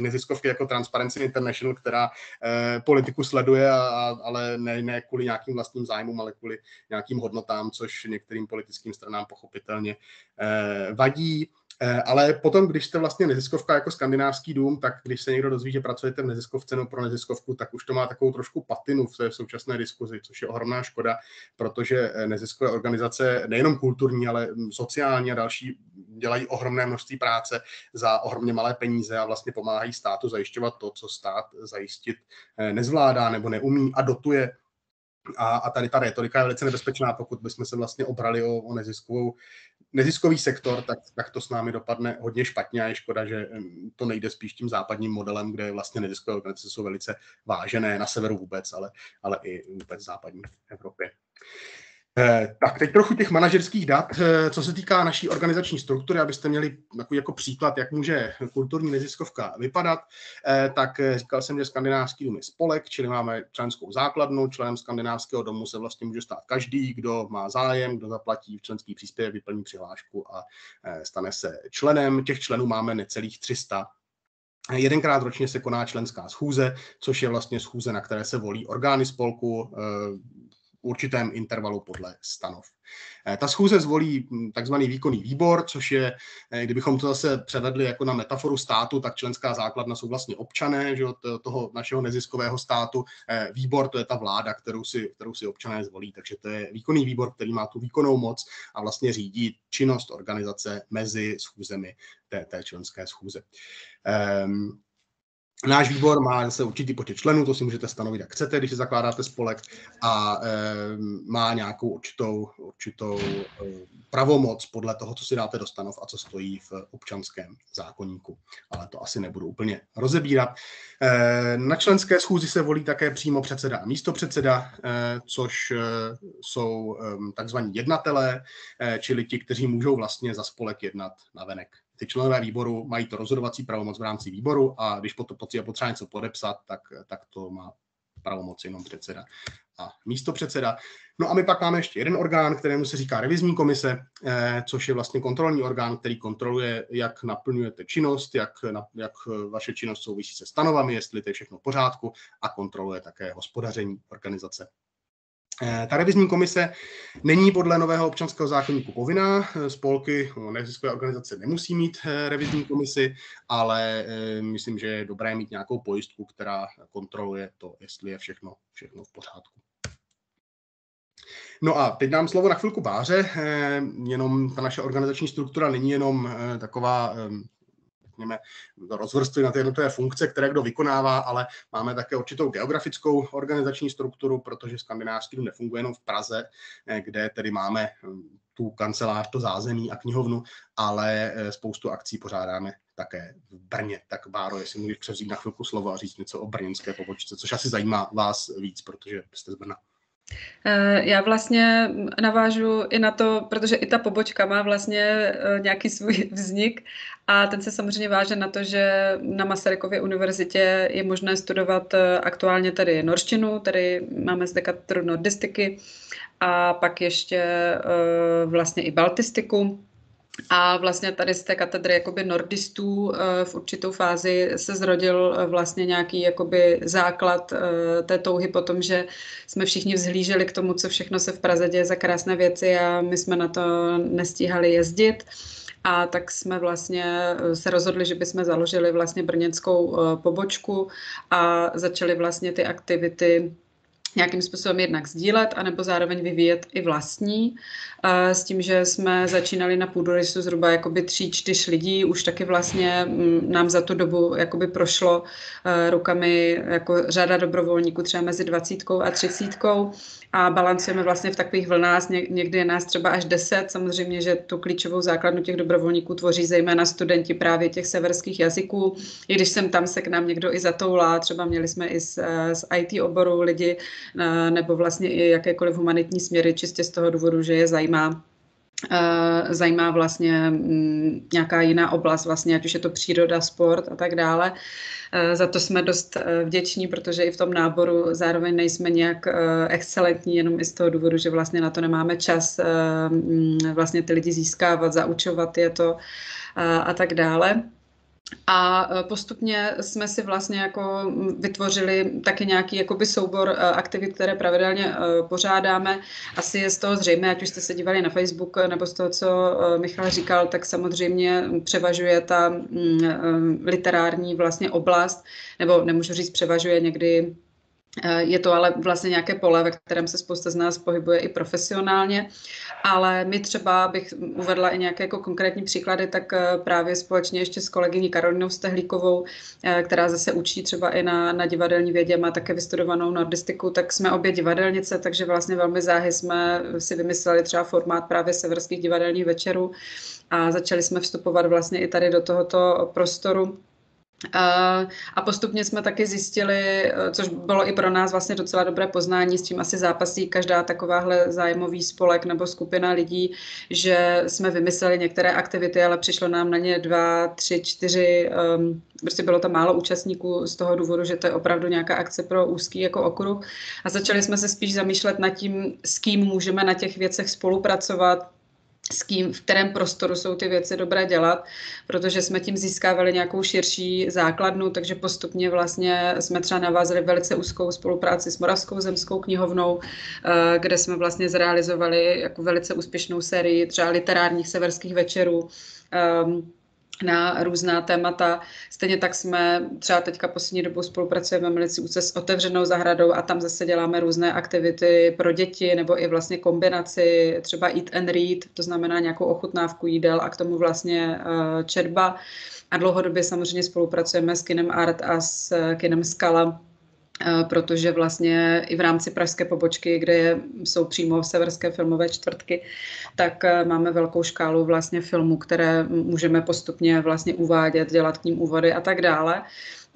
neziskovky jako Transparency International, která eh, politiku sleduje, a, a, ale ne, ne kvůli nějakým vlastním zájmům, ale kvůli nějakým hodnotám, což některým politickým stranám pochopitelně eh, vadí. Eh, ale potom, když jste vlastně neziskovka jako skandinávský dům, tak když se někdo dozví, že pracujete v neziskovce nebo pro neziskovku, tak už to má takovou trošku patinu v té současné diskuzi, což je ohromná škoda, protože eh, neziskové organizace, nejenom kulturní, ale hm, sociální a další, dělají ohromné množství práce za ohromně malé peníze a vlastně pomáhají státu zajišťovat to, co stát zajistit eh, nezvládá nebo neumí a dotuje. A, a tady ta retorika je velice nebezpečná, pokud bychom se vlastně obrali o, o neziskovou, neziskový sektor, tak, tak to s námi dopadne hodně špatně a je škoda, že to nejde spíš tím západním modelem, kde vlastně neziskové organizace jsou velice vážené na severu vůbec, ale, ale i vůbec v západní Evropě. Eh, tak teď trochu těch manažerských dat, eh, co se týká naší organizační struktury, abyste měli takový jako příklad, jak může kulturní neziskovka vypadat, eh, tak říkal jsem, že skandinávský dům je spolek, čili máme členskou základnu, členem skandinávského domu se vlastně může stát každý, kdo má zájem, kdo zaplatí v členský příspěvek, vyplní přihlášku a stane se členem. Těch členů máme necelých 300 Jedenkrát ročně se koná členská schůze, což je vlastně schůze, na které se volí orgány spolku, určitém intervalu podle stanov. Eh, ta schůze zvolí hm, takzvaný výkonný výbor, což je, eh, kdybychom to zase převedli jako na metaforu státu, tak členská základna jsou vlastně občané že, toho našeho neziskového státu. Eh, výbor to je ta vláda, kterou si, kterou si občané zvolí, takže to je výkonný výbor, který má tu výkonnou moc a vlastně řídí činnost organizace mezi schůzemi té, té členské schůze. Um, Náš výbor má zase určitý počet členů, to si můžete stanovit, jak chcete, když si zakládáte spolek a e, má nějakou určitou, určitou e, pravomoc podle toho, co si dáte do stanov a co stojí v občanském zákonníku. Ale to asi nebudu úplně rozebírat. E, na členské schůzi se volí také přímo předseda a místo předseda, e, což e, jsou e, takzvaní jednatelé, e, čili ti, kteří můžou vlastně za spolek jednat na venek ty členové výboru mají to rozhodovací pravomoc v rámci výboru a když potom potřeba něco podepsat, tak, tak to má pravomoc jenom předseda a místo předseda. No a my pak máme ještě jeden orgán, kterému se říká revizní komise, eh, což je vlastně kontrolní orgán, který kontroluje, jak naplňujete činnost, jak, jak vaše činnost souvisí se stanovami, jestli to je všechno v pořádku a kontroluje také hospodaření organizace. Eh, ta revizní komise není podle nového občanského zákonníku povinná. Eh, spolky, neziskové organizace nemusí mít eh, revizní komisi, ale myslím, že je dobré mít nějakou pojistku, která kontroluje to, jestli je všechno, všechno v pořádku. No a teď dám slovo na chvilku Báře, jenom ta naše organizační struktura není jenom taková řekněme, rozvrstvy na ty jednotlivé funkce, které kdo vykonává, ale máme také určitou geografickou organizační strukturu, protože skandinávský dům nefunguje jenom v Praze, eh, kde tedy máme hm, tu kancelář, to zázemí a knihovnu, ale eh, spoustu akcí pořádáme také v Brně. Tak Báro, jestli můžeš převzít na chvilku slovo a říct něco o brněnské pobočce, což asi zajímá vás víc, protože jste z Brna. Eh, já vlastně navážu i na to, protože i ta pobočka má vlastně eh, nějaký svůj vznik a ten se samozřejmě váže na to, že na Masarykově univerzitě je možné studovat eh, aktuálně tady norštinu, tady máme zde katedru nordistiky a pak ještě vlastně i baltistiku. A vlastně tady z té katedry jakoby nordistů eh, v určitou fázi se zrodil eh, vlastně nějaký jakoby základ eh, té touhy po tom, že jsme všichni vzhlíželi k tomu, co všechno se v Praze děje za krásné věci a my jsme na to nestíhali jezdit. A tak jsme vlastně se rozhodli, že bychom založili vlastně brněnskou pobočku a začali vlastně ty aktivity nějakým způsobem jednak sdílet, anebo zároveň vyvíjet i vlastní. S tím, že jsme začínali na půdorysu zhruba jakoby tří, čtyř lidí, už taky vlastně mm, nám za tu dobu jakoby prošlo e, rukami jako řada dobrovolníků, třeba mezi dvacítkou a třicítkou a balancujeme vlastně v takových vlnách, někdy je nás třeba až deset. Samozřejmě, že tu klíčovou základnu těch dobrovolníků tvoří zejména studenti právě těch severských jazyků. I když jsem tam se k nám někdo i zatoulá, třeba měli jsme i z, z IT oboru lidi, e, nebo vlastně i jakékoliv humanitní směry, čistě z toho důvodu, že je zajímá Eh, zajímá vlastně mm, nějaká jiná oblast, vlastně, ať už je to příroda, sport a tak dále. Eh, za to jsme dost eh, vděční, protože i v tom náboru zároveň nejsme nějak excelentní, jenom i z toho důvodu, že vlastně na to nemáme čas mm, vlastně ty lidi získávat, zaučovat je to a tak dále. A e, postupně jsme si vlastně jako vytvořili taky nějaký jakoby soubor e, aktivit, které pravidelně e, pořádáme. Asi je z toho zřejmé, ať už jste se dívali na Facebook nebo z toho, co Michal říkal, tak samozřejmě převažuje ta literární vlastně oblast, nebo nemůžu říct převažuje někdy je to ale vlastně nějaké pole, ve kterém se spousta z nás pohybuje i profesionálně, ale my třeba, bych uvedla i nějaké jako konkrétní příklady, tak eh, právě společně ještě s kolegyní Karolinou Stehlíkovou, eh, která zase učí třeba i na, na divadelní vědě, má také vystudovanou nordistiku, tak jsme obě divadelnice, takže vlastně velmi záhy jsme si vymysleli třeba formát právě severských divadelních večerů a začali jsme vstupovat vlastně i tady do tohoto prostoru a postupně jsme taky zjistili, což bylo i pro nás vlastně docela dobré poznání, s čím asi zápasí každá takováhle zájmový spolek nebo skupina lidí, že jsme vymysleli některé aktivity, ale přišlo nám na ně dva, tři, čtyři, um, prostě bylo tam málo účastníků z toho důvodu, že to je opravdu nějaká akce pro úzký jako okruh. A začali jsme se spíš zamýšlet nad tím, s kým můžeme na těch věcech spolupracovat, s kým, v kterém prostoru jsou ty věci dobré dělat, protože jsme tím získávali nějakou širší základnu, takže postupně vlastně jsme třeba navázali velice úzkou spolupráci s Moravskou zemskou knihovnou, eh, kde jsme vlastně zrealizovali jako velice úspěšnou sérii třeba literárních severských večerů, ehm, na různá témata. Stejně tak jsme třeba teďka poslední dobou spolupracujeme velice úzce s otevřenou zahradou a tam zase děláme různé aktivity pro děti nebo i vlastně kombinaci třeba eat and read, to znamená nějakou ochutnávku jídel a k tomu vlastně uh, četba. A dlouhodobě samozřejmě spolupracujeme s Kinem Art a s Kinem Skala, Eh, protože vlastně i v rámci pražské pobočky, kde je, jsou přímo severské filmové čtvrtky, tak eh, máme velkou škálu vlastně filmů, které můžeme postupně vlastně uvádět, dělat k ním úvody a tak dále.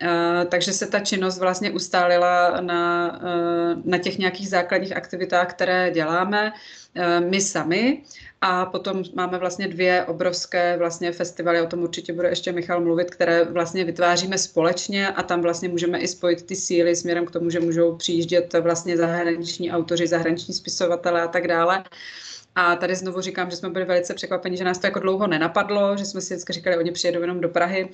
Uh, takže se ta činnost vlastně ustálila na, uh, na těch nějakých základních aktivitách, které děláme uh, my sami. A potom máme vlastně dvě obrovské vlastně festivaly, o tom určitě bude ještě Michal mluvit, které vlastně vytváříme společně a tam vlastně můžeme i spojit ty síly směrem k tomu, že můžou přijíždět vlastně zahraniční autoři, zahraniční spisovatele a tak dále. A tady znovu říkám, že jsme byli velice překvapeni, že nás to jako dlouho nenapadlo, že jsme si vždycky říkali, oni přijedou jenom do Prahy,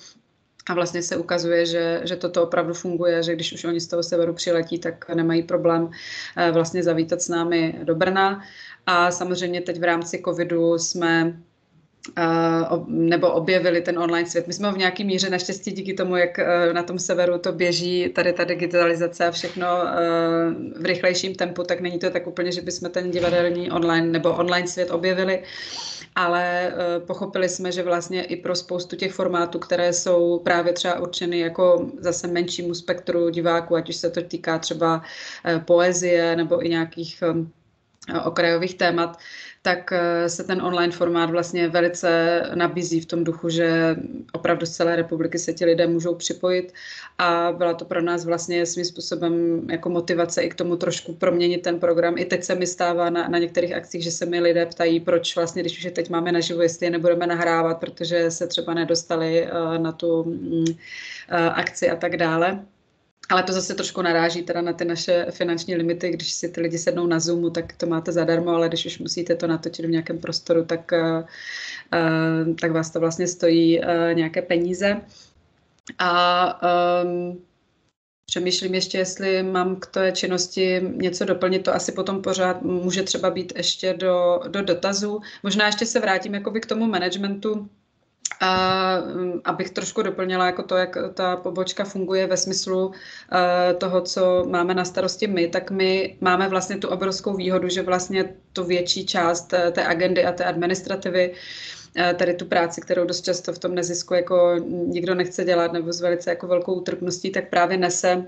a vlastně se ukazuje, že, že toto opravdu funguje, že když už oni z toho severu přiletí, tak nemají problém eh, vlastně zavítat s námi do Brna. A samozřejmě teď v rámci covidu jsme nebo objevili ten online svět. My jsme v nějaký míře naštěstí díky tomu, jak e, na tom severu to běží, tady ta digitalizace a všechno v rychlejším tempu, tak není to tak úplně, že bychom ten divadelní online nebo online svět objevili, ale e, pochopili jsme, že vlastně i pro spoustu těch formátů, které jsou právě třeba určeny jako zase menšímu spektru diváků, ať už se to týká třeba poezie nebo i nějakých okrajových témat, tak eh, se ten online formát vlastně velice nabízí v tom duchu, že opravdu z celé republiky se ti lidé můžou připojit a byla to pro nás vlastně svým způsobem jako motivace i k tomu trošku proměnit ten program. I teď se mi stává na, na některých akcích, že se mi lidé ptají, proč vlastně, když už je teď máme naživo, jestli je nebudeme nahrávat, protože se třeba nedostali uh, na tu uh, akci a tak dále. Ale to zase trošku naráží teda na ty naše finanční limity, když si ty lidi sednou na Zoomu, tak to máte zadarmo, ale když už musíte to natočit v nějakém prostoru, tak, uh, tak vás to vlastně stojí uh, nějaké peníze. A um, přemýšlím ještě, jestli mám k té činnosti něco doplnit, to asi potom pořád může třeba být ještě do, do dotazů. Možná ještě se vrátím jakoby k tomu managementu a, mm, abych trošku doplnila jako to, jak ta pobočka funguje ve smyslu uh, toho, co máme na starosti my, tak my máme vlastně tu obrovskou výhodu, že vlastně tu větší část eh, té agendy a té administrativy uh, tady tu práci, kterou dost často v tom nezisku jako nikdo nechce dělat nebo s velice jako velkou utrpností, tak právě nese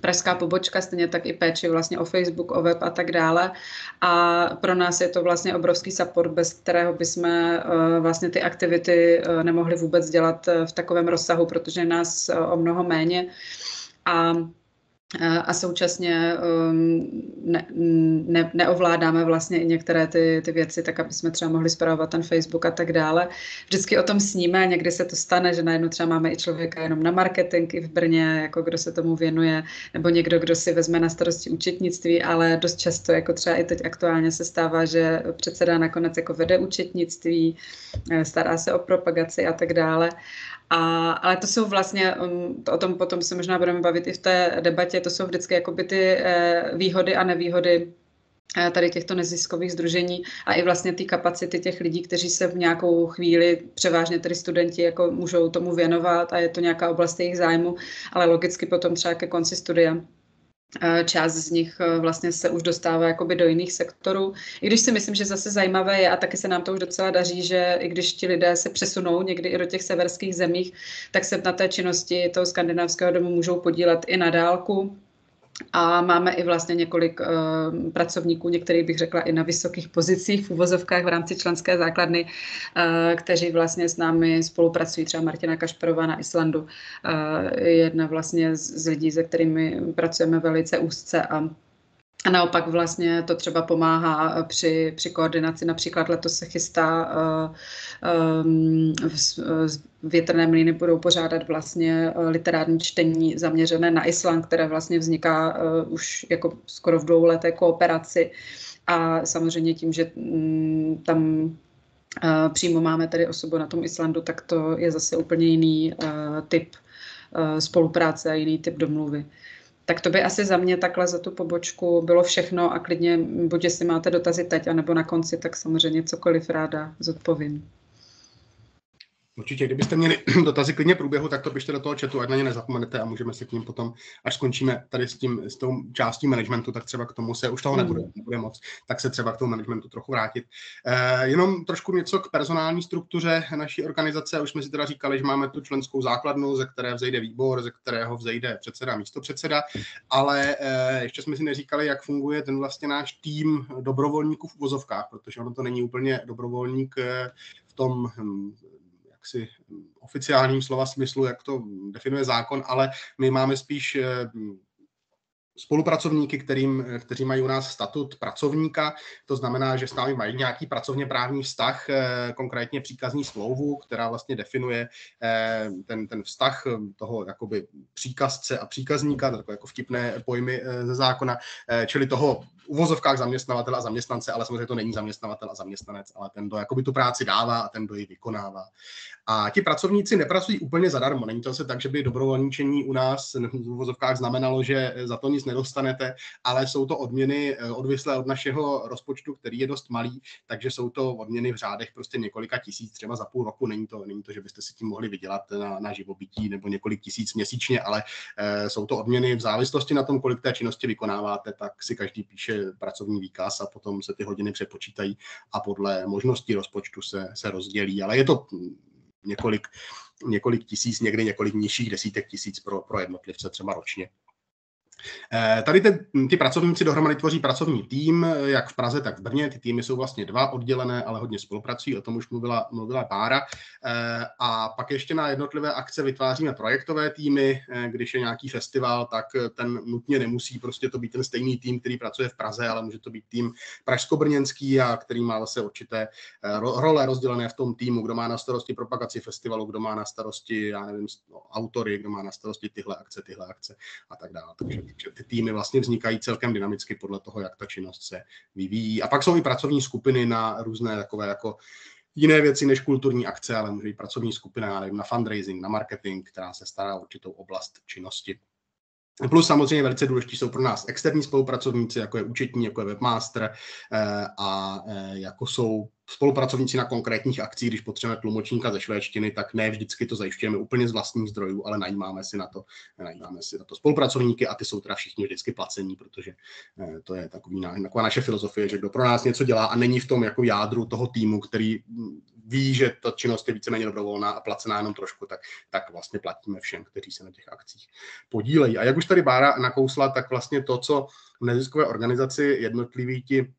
pražská pobočka, stejně tak i péči vlastně o Facebook, o web a tak dále. A pro nás je to vlastně obrovský support, bez kterého bychom uh, vlastně ty aktivity uh, nemohli vůbec dělat uh, v takovém rozsahu, protože nás o mnoho méně. A a současně um, ne, ne, neovládáme vlastně i některé ty, ty věci, tak aby jsme třeba mohli zpravovat ten Facebook a tak dále. Vždycky o tom sníme někdy se to stane, že najednou třeba máme i člověka jenom na marketing i v Brně, jako kdo se tomu věnuje, nebo někdo, kdo si vezme na starosti účetnictví, ale dost často, jako třeba i teď aktuálně se stává, že předseda nakonec jako vede účetnictví, eh, stará se o propagaci a tak dále. A, ale to jsou vlastně, um, to, o tom potom se možná budeme bavit i v té debatě, to jsou vždycky jakoby ty eh, výhody a nevýhody eh, tady těchto neziskových združení a i vlastně ty kapacity těch lidí, kteří se v nějakou chvíli, převážně tedy studenti, jako můžou tomu věnovat a je to nějaká oblast jejich zájmu, ale logicky potom třeba ke konci studia část z nich eh, vlastně se už dostává jakoby do jiných sektorů. I když si myslím, že zase zajímavé je, a taky se nám to už docela daří, že i když ti lidé se přesunou někdy i do těch severských zemích, tak se na té činnosti toho skandinávského domu můžou podílet i na dálku a máme i vlastně několik uh, pracovníků, některých bych řekla i na vysokých pozicích v uvozovkách v rámci členské základny, uh, kteří vlastně s námi spolupracují. Třeba Martina Kašperová na Islandu, uh, jedna vlastně z, z lidí, se kterými pracujeme velice úzce a a naopak vlastně to třeba pomáhá při, při koordinaci. Například letos se chystá uh, um, v, větrné mlýny budou pořádat vlastně literární čtení zaměřené na Island, které vlastně vzniká uh, už jako skoro v dvouleté kooperaci. A samozřejmě tím, že um, tam uh, přímo máme tady osobu na tom Islandu, tak to je zase úplně jiný typ spolupráce a jiný typ domluvy. Tak to by asi za mě takhle za tu pobočku bylo všechno a klidně, buď jestli máte dotazy teď, anebo na konci, tak samozřejmě cokoliv ráda zodpovím. Určitě, kdybyste měli dotazy klidně průběhu, tak to pište do toho chatu, ať na ně nezapomenete a můžeme se k ním potom, až skončíme tady s, tím, s tou částí managementu, tak třeba k tomu se, už toho hmm. nebude, nebude moc, tak se třeba k tomu managementu trochu vrátit. Eh, jenom trošku něco k personální struktuře naší organizace. Už jsme si teda říkali, že máme tu členskou základnu, ze které vzejde výbor, ze kterého vzejde předseda, místo předseda, ale eh, ještě jsme si neříkali, jak funguje ten vlastně náš tým dobrovolníků v uvozovkách, protože ono to není úplně dobrovolník eh, v tom hm, jaksi oficiálním slova smyslu, jak to definuje zákon, ale my máme spíš eh, spolupracovníky, kterým, kteří mají u nás statut pracovníka, to znamená, že s námi mají nějaký pracovně právní vztah, eh, konkrétně příkazní smlouvu, která vlastně definuje eh, ten, ten vztah toho jakoby příkazce a příkazníka, takové jako vtipné pojmy ze zákona, čili toho uvozovkách zaměstnavatel a zaměstnance, ale samozřejmě to není zaměstnavatel a zaměstnanec, ale ten, kdo jakoby tu práci dává a ten, kdo ji vykonává. A ti pracovníci nepracují úplně zadarmo. Není to se tak, že by dobrovolničení u nás v uvozovkách znamenalo, že za to nic nedostanete, ale jsou to odměny eh, odvislé od našeho rozpočtu, který je dost malý, takže jsou to odměny v řádech prostě několika tisíc, třeba za půl roku. Není to, není to že byste si tím mohli vydělat na, na živobytí nebo několik tisíc měsíčně, ale e, jsou to odměny v závislosti na tom, kolik té činnosti vykonáváte, tak si každý píše pracovní výkaz a potom se ty hodiny přepočítají a podle možností rozpočtu se, se rozdělí. Ale je to několik, několik tisíc, někdy několik nižších desítek tisíc pro, pro jednotlivce třeba ročně. Eh, tady ty, ty pracovníci dohromady tvoří pracovní tým, jak v Praze, tak v Brně. Ty týmy jsou vlastně dva oddělené, ale hodně spolupracují, o tom už mluvila, mluvila Bára. Eh, a pak ještě na jednotlivé akce vytváříme projektové týmy. Eh, když je nějaký festival, tak ten nutně nemusí prostě to být ten stejný tým, který pracuje v Praze, ale může to být tým pražsko-brněnský a který má zase určité role rozdělené v tom týmu, kdo má na starosti propagaci festivalu, kdo má na starosti, já nevím, no, autory, kdo má na starosti tyhle akce, tyhle akce a tak dále. Takže že ty týmy vlastně vznikají celkem dynamicky podle toho, jak ta činnost se vyvíjí. A pak jsou i pracovní skupiny na různé takové jako jiné věci než kulturní akce, ale může být pracovní skupina nevím, na fundraising, na marketing, která se stará o určitou oblast činnosti. Plus samozřejmě velice důležití jsou pro nás externí spolupracovníci, jako je účetní, jako je webmaster eh, a eh, jako jsou spolupracovníci na konkrétních akcích, když potřebujeme tlumočníka ze švédštiny, tak ne vždycky to zajišťujeme úplně z vlastních zdrojů, ale najímáme si na to, najímáme si na to spolupracovníky a ty jsou teda všichni vždycky placení, protože eh, to je takový, taková naše filozofie, že kdo pro nás něco dělá a není v tom jako jádru toho týmu, který hm, ví, že ta činnost je víceméně dobrovolná a placená jenom trošku, tak, tak vlastně platíme všem, kteří se na těch akcích podílejí. A jak už tady Bára nakousla, tak vlastně to, co v neziskové organizaci jednotliví ti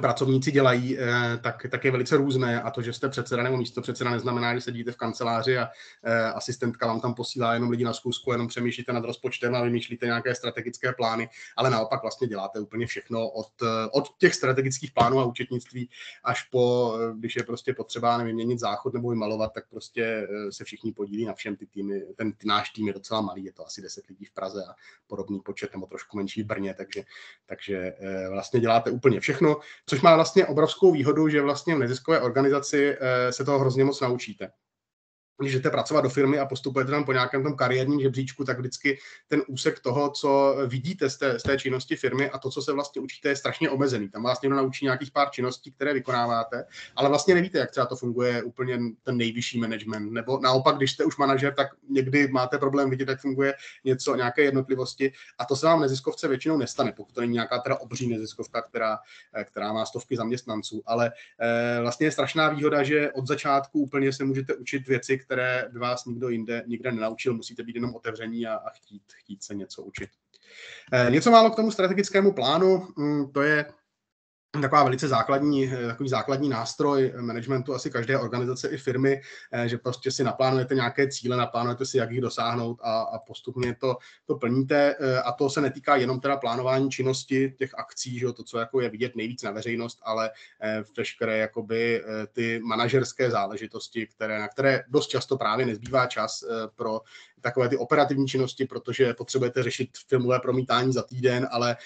pracovníci dělají, eh, tak, tak je velice různé a to, že jste předseda nebo místo předseda, neznamená, že sedíte v kanceláři a eh, asistentka vám tam posílá jenom lidi na zkusku, jenom přemýšlíte nad rozpočtem a vymýšlíte nějaké strategické plány, ale naopak vlastně děláte úplně všechno od, eh, od těch strategických plánů a účetnictví až po, když je prostě potřeba nevím, měnit záchod nebo vymalovat, tak prostě se všichni podílí na všem ty týmy. Ten ty náš tým je docela malý, je to asi 10 lidí v Praze a podobný počet nebo trošku menší v Brně, takže, takže vlastně děláte úplně všechno což má vlastně obrovskou výhodu, že vlastně v neziskové organizaci eh, se toho hrozně moc naučíte když jdete pracovat do firmy a postupujete tam po nějakém tom kariérním žebříčku, tak vždycky ten úsek toho, co vidíte z té, z té činnosti firmy a to, co se vlastně učíte, je strašně omezený. Tam vás někdo naučí nějakých pár činností, které vykonáváte, ale vlastně nevíte, jak třeba to funguje úplně ten nejvyšší management. Nebo naopak, když jste už manažer, tak někdy máte problém vidět, jak funguje něco, nějaké jednotlivosti a to se vám neziskovce většinou nestane, pokud to není nějaká teda obří neziskovka, která, eh, která má stovky zaměstnanců. Ale e, vlastně je strašná výhoda, že od začátku úplně se můžete učit věci, které by vás nikdo jinde nikde nenaučil. Musíte být jenom otevření a, a chtít, chtít se něco učit. E, něco málo k tomu strategickému plánu. Mm, to je taková velice základní, eh, takový základní nástroj managementu asi každé organizace i firmy, eh, že prostě si naplánujete nějaké cíle, naplánujete si, jak jich dosáhnout a, a postupně to, to plníte. Eh, a to se netýká jenom teda plánování činnosti těch akcí, že to, co jako je vidět nejvíc na veřejnost, ale veškeré jakoby ty manažerské záležitosti, které, na které dost často právě nezbývá čas pro takové ty operativní činnosti, protože potřebujete řešit filmové promítání za týden, ale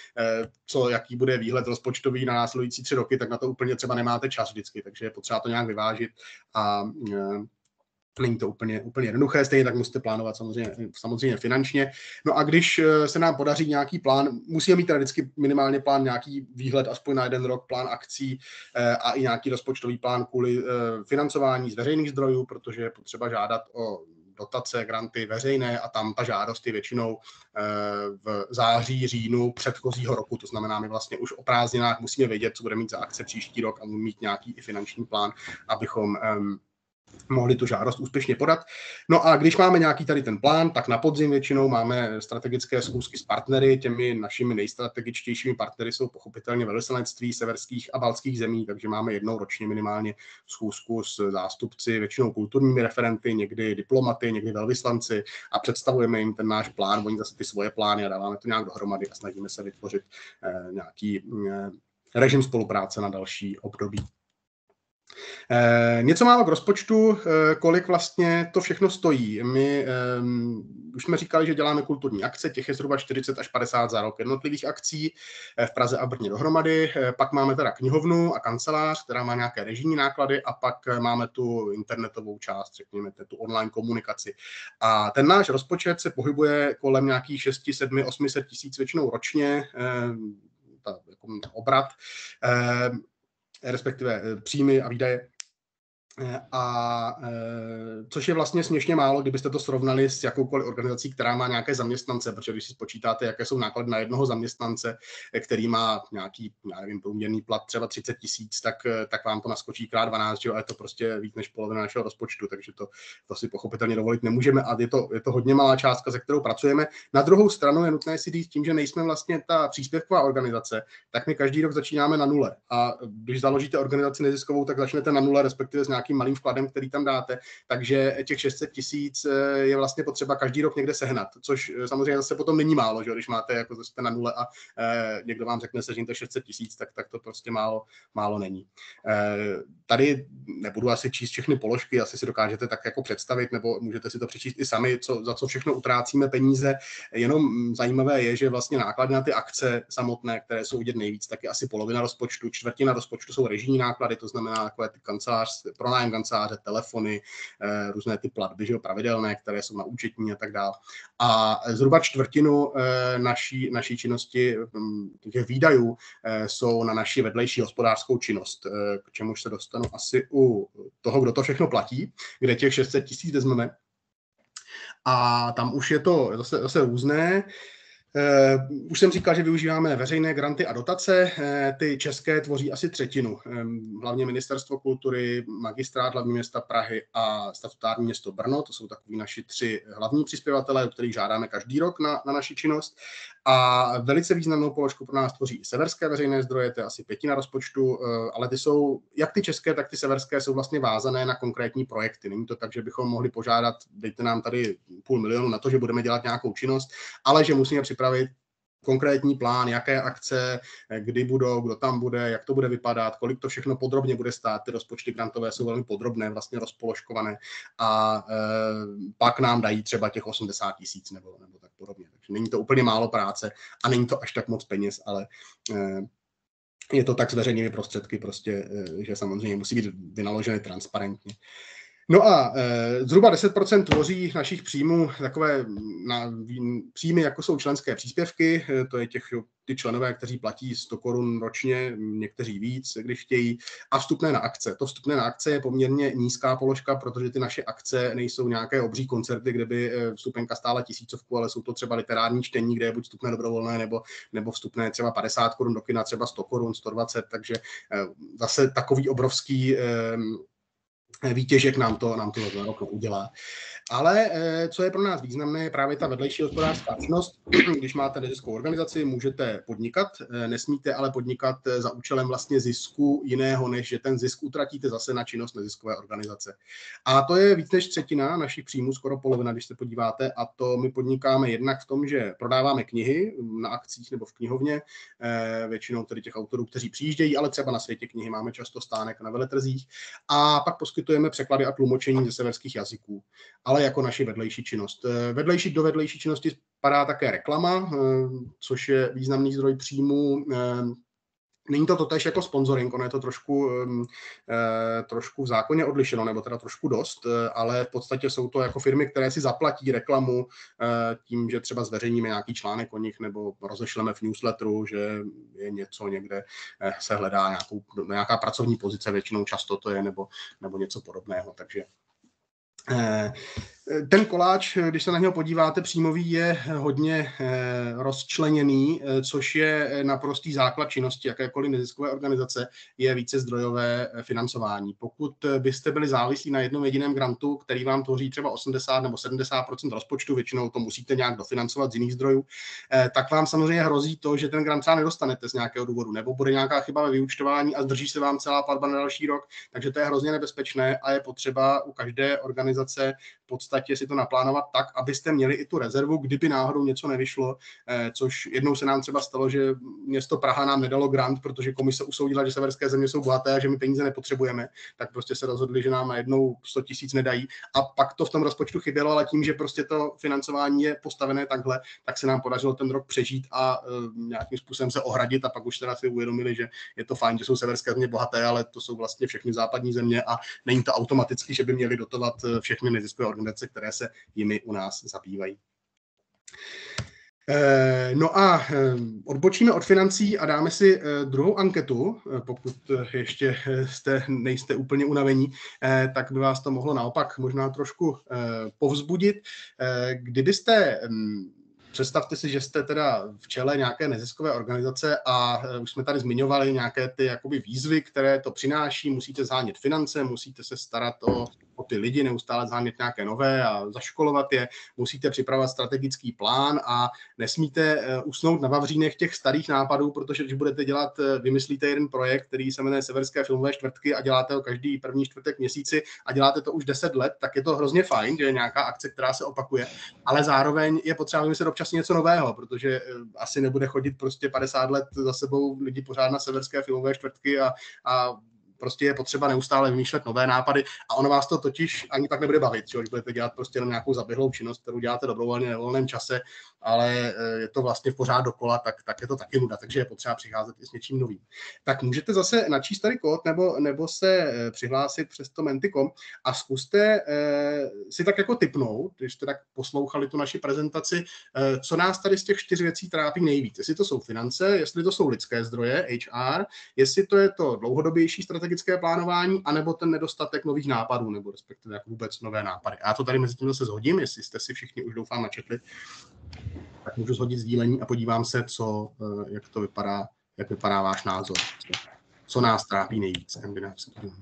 co, jaký bude výhled rozpočtový na nás následující tři roky, tak na to úplně třeba nemáte čas vždycky, takže je potřeba to nějak vyvážit a e, Není to úplně, úplně jednoduché, stejně tak musíte plánovat samozřejmě, samozřejmě finančně. No a když e, se nám podaří nějaký plán, musíme mít teda vždycky minimálně plán, nějaký výhled aspoň na jeden rok, plán akcí a i nějaký rozpočtový plán kvůli financování z veřejných zdrojů, protože je potřeba žádat o dotace, granty veřejné a tam ta žádost je většinou eh, v září, říjnu předchozího roku. To znamená, my vlastně už o prázdninách musíme vědět, co bude mít za akce příští rok a mít nějaký i finanční plán, abychom mohli tu žádost úspěšně podat. No a když máme nějaký tady ten plán, tak na podzim většinou máme strategické schůzky s partnery. Těmi našimi nejstrategičtějšími partnery jsou pochopitelně velvyslanectví severských a balských zemí, takže máme jednou ročně minimálně schůzku s zástupci, většinou kulturními referenty, někdy diplomaty, někdy velvyslanci a představujeme jim ten náš plán, oni zase ty svoje plány a dáváme to nějak dohromady a snažíme se vytvořit eh, nějaký eh, režim spolupráce na další období. E, něco málo k rozpočtu, e, kolik vlastně to všechno stojí. My e, už jsme říkali, že děláme kulturní akce, těch je zhruba 40 až 50 za rok jednotlivých akcí v Praze a Brně dohromady. Pak máme teda knihovnu a kancelář, která má nějaké režijní náklady a pak máme tu internetovou část, řekněme, tu online komunikaci. A ten náš rozpočet se pohybuje kolem nějakých 6, 7, 800 tisíc většinou ročně, ta, jako obrat, respektive příjmy a výdaje. Eh, a e, což je vlastně směšně málo, kdybyste to srovnali s jakoukoliv organizací, která má nějaké zaměstnance, protože když si spočítáte, jaké jsou náklady na jednoho zaměstnance, eh, který má nějaký, já nevím, průměrný plat třeba 30 tisíc, tak, tak vám to naskočí krát 12, že jo, a je to prostě víc než polovina našeho rozpočtu, takže to, to si pochopitelně dovolit nemůžeme a je to, je to hodně malá částka, ze kterou pracujeme. Na druhou stranu je nutné si říct tím, že nejsme vlastně ta příspěvková organizace, tak my každý rok začínáme na nule. A když založíte organizaci neziskovou, tak začnete na nule, respektive s nějakým nějakým malým vkladem, který tam dáte, takže těch 600 tisíc eh, je vlastně potřeba každý rok někde sehnat, což eh, samozřejmě zase potom není málo, že když máte jako jste na nule a eh, někdo vám řekne, sežněte 600 tisíc, tak, tak to prostě málo, málo není. Tady nebudu asi číst všechny položky, asi si dokážete tak jako představit, nebo můžete si to přečíst i sami, co, za co všechno utrácíme peníze. Jenom zajímavé je, že vlastně náklady na ty akce samotné, které jsou vidět nejvíc, tak je asi polovina rozpočtu, čtvrtina rozpočtu jsou režijní náklady, to znamená takové ty kancelář, pro pronájem kanceláře, telefony, eh, různé ty platby, že jo, pravidelné, které jsou na účetní a tak dále. A zhruba čtvrtinu eh, naší, naší činnosti, hm, těch výdajů, eh, jsou na naši vedlejší hospodářskou činnost, k čemuž se dostanu asi u toho, kdo to všechno platí, kde těch 600 tisíc vezmeme. A tam už je to zase, zase různé. Uh, už jsem říkal, že využíváme veřejné granty a dotace. Uh, ty české tvoří asi třetinu. Hlavně Ministerstvo kultury, Magistrát hlavní města Prahy a statutární město Brno. To jsou takový naši tři hlavní přispěvatelé, o kterých žádáme každý rok na, na naši činnost. A velice významnou položku pro nás tvoří i severské veřejné zdroje, to je asi pětina rozpočtu, uh, ale ty jsou, jak ty české, tak ty severské, jsou vlastně vázané na konkrétní projekty. Není to tak, že bychom mohli požádat, dejte nám tady půl milionu na to, že budeme dělat nějakou činnost, ale že musíme připravit konkrétní plán, jaké akce, kdy budou, kdo tam bude, jak to bude vypadat, kolik to všechno podrobně bude stát. Ty rozpočty grantové jsou velmi podrobné, vlastně rozpoložkované a e, pak nám dají třeba těch 80 tisíc nebo, nebo tak podobně. Takže není to úplně málo práce a není to až tak moc peněz, ale e, je to tak s veřejnými prostředky prostě, e, že samozřejmě musí být vynaloženy transparentně. No a e, zhruba 10% tvoří našich příjmů takové na, příjmy, jako jsou členské příspěvky, e, to je těch ty členové, kteří platí 100 korun ročně, někteří víc, když chtějí, a vstupné na akce. To vstupné na akce je poměrně nízká položka, protože ty naše akce nejsou nějaké obří koncerty, kde by e, vstupenka stála tisícovku, ale jsou to třeba literární čtení, kde je buď vstupné dobrovolné, nebo, nebo vstupné třeba 50 korun do kina, třeba 100 korun, 120, takže e, zase takový obrovský výtěžek nám to, nám to za rok udělá. Ale eh, co je pro nás významné, je právě ta vedlejší hospodářská činnost. Když máte neziskovou organizaci, můžete podnikat, eh, nesmíte ale podnikat eh, za účelem vlastně zisku jiného, než že ten zisk utratíte zase na činnost neziskové organizace. A to je víc než třetina našich příjmů, skoro polovina, když se podíváte. A to my podnikáme jednak v tom, že prodáváme knihy na akcích nebo v knihovně, většinou tedy těch autorů, kteří přijíždějí, ale třeba na světě knihy máme často stánek na veletrzích. A pak poskytujeme překlady a tlumočení ze severských jazyků. Ale ale jako naši vedlejší činnost. Eh, vedlejší do vedlejší činnosti spadá také reklama, eh, což je významný zdroj příjmu. Eh, není to totéž jako sponsoring, ono je to trošku, trošku v zákoně odlišeno, nebo teda trošku dost, ale v podstatě jsou to jako firmy, které si zaplatí reklamu tím, že třeba zveřejníme nějaký článek o nich, nebo rozešleme v newsletteru, že je něco někde, se hledá nějakou, nějaká pracovní pozice, většinou často to je, nebo, nebo něco podobného. Takže Eh, ten koláč, když se na něho podíváte, příjmový je hodně eh, rozčleněný, eh, což je naprostý základ činnosti jakékoliv neziskové organizace, je více zdrojové financování. Pokud byste byli závislí na jednom jediném grantu, který vám tvoří třeba 80 nebo 70 rozpočtu, většinou to musíte nějak dofinancovat z jiných zdrojů, tak vám samozřejmě hrozí to, že ten grant třeba nedostanete z nějakého důvodu, nebo bude nějaká chyba ve vyúčtování a zdrží se vám celá platba na další rok, takže to je hrozně nebezpečné a je potřeba u každé organizace v podstatě podstatě si to naplánovat tak, abyste měli i tu rezervu, kdyby náhodou něco nevyšlo, což jednou se nám třeba stalo, že město Praha nám nedalo grant, protože komise usoudila, že severské země jsou bohaté a že my peníze nepotřebujeme, tak prostě se rozhodli, že nám najednou 100 tisíc nedají. A pak to v tom rozpočtu chybělo, ale tím, že prostě to financování je postavené takhle, tak se nám podařilo ten rok přežít a uh, nějakým způsobem se ohradit a pak už teda si uvědomili, že je to fajn, že jsou severské země bohaté, ale to jsou vlastně všechny západní země a není to automaticky, že by měli dotovat e, všechny neziskové organizace, které se jimi u nás zabývají. Eh, no a eh, odbočíme od financí a dáme si eh, druhou anketu, pokud ještě jste, nejste úplně unavení, tak by vás to mohlo naopak možná trošku povzbudit. Kdybyste hm, Představte si, že jste teda v čele nějaké neziskové organizace a už jsme tady zmiňovali nějaké ty jakoby výzvy, které to přináší. Musíte zhánět finance, musíte se starat o o ty lidi, neustále zámět nějaké nové a zaškolovat je, musíte připravovat strategický plán a nesmíte eh, usnout na vavřínech těch starých nápadů, protože když budete dělat, eh, vymyslíte jeden projekt, který se jmenuje Severské filmové čtvrtky a děláte ho každý první čtvrtek měsíci a děláte to už 10 let, tak je to hrozně fajn, že je nějaká akce, která se opakuje, ale zároveň je potřeba vymyslet občas něco nového, protože eh, asi nebude chodit prostě 50 let za sebou lidi pořád na severské filmové čtvrtky a, a prostě je potřeba neustále vymýšlet nové nápady a ono vás to totiž ani tak nebude bavit, že? budete dělat prostě jenom nějakou zaběhlou činnost, kterou děláte dobrovolně na volném čase, ale eh, je to vlastně pořád dokola, tak, tak je to taky nuda, takže je potřeba přicházet i s něčím novým. Tak můžete zase načíst tady kód nebo, nebo se eh, přihlásit přes to Mentikom a zkuste eh, si tak jako typnout, když jste tak poslouchali tu naši prezentaci, eh, co nás tady z těch čtyř věcí trápí nejvíc. Jestli to jsou finance, jestli to jsou lidské zdroje, HR, jestli to je to dlouhodobější strategické plánování, anebo ten nedostatek nových nápadů, nebo respektive jako vůbec nové nápady. A já to tady mezi tím zase zhodím, jestli jste si všichni už doufám načetli tak můžu shodit sdílení a podívám se, co, eh, jak to vypadá, jak vypadá váš názor. Co nás trápí nejvíc, skandinávský dům.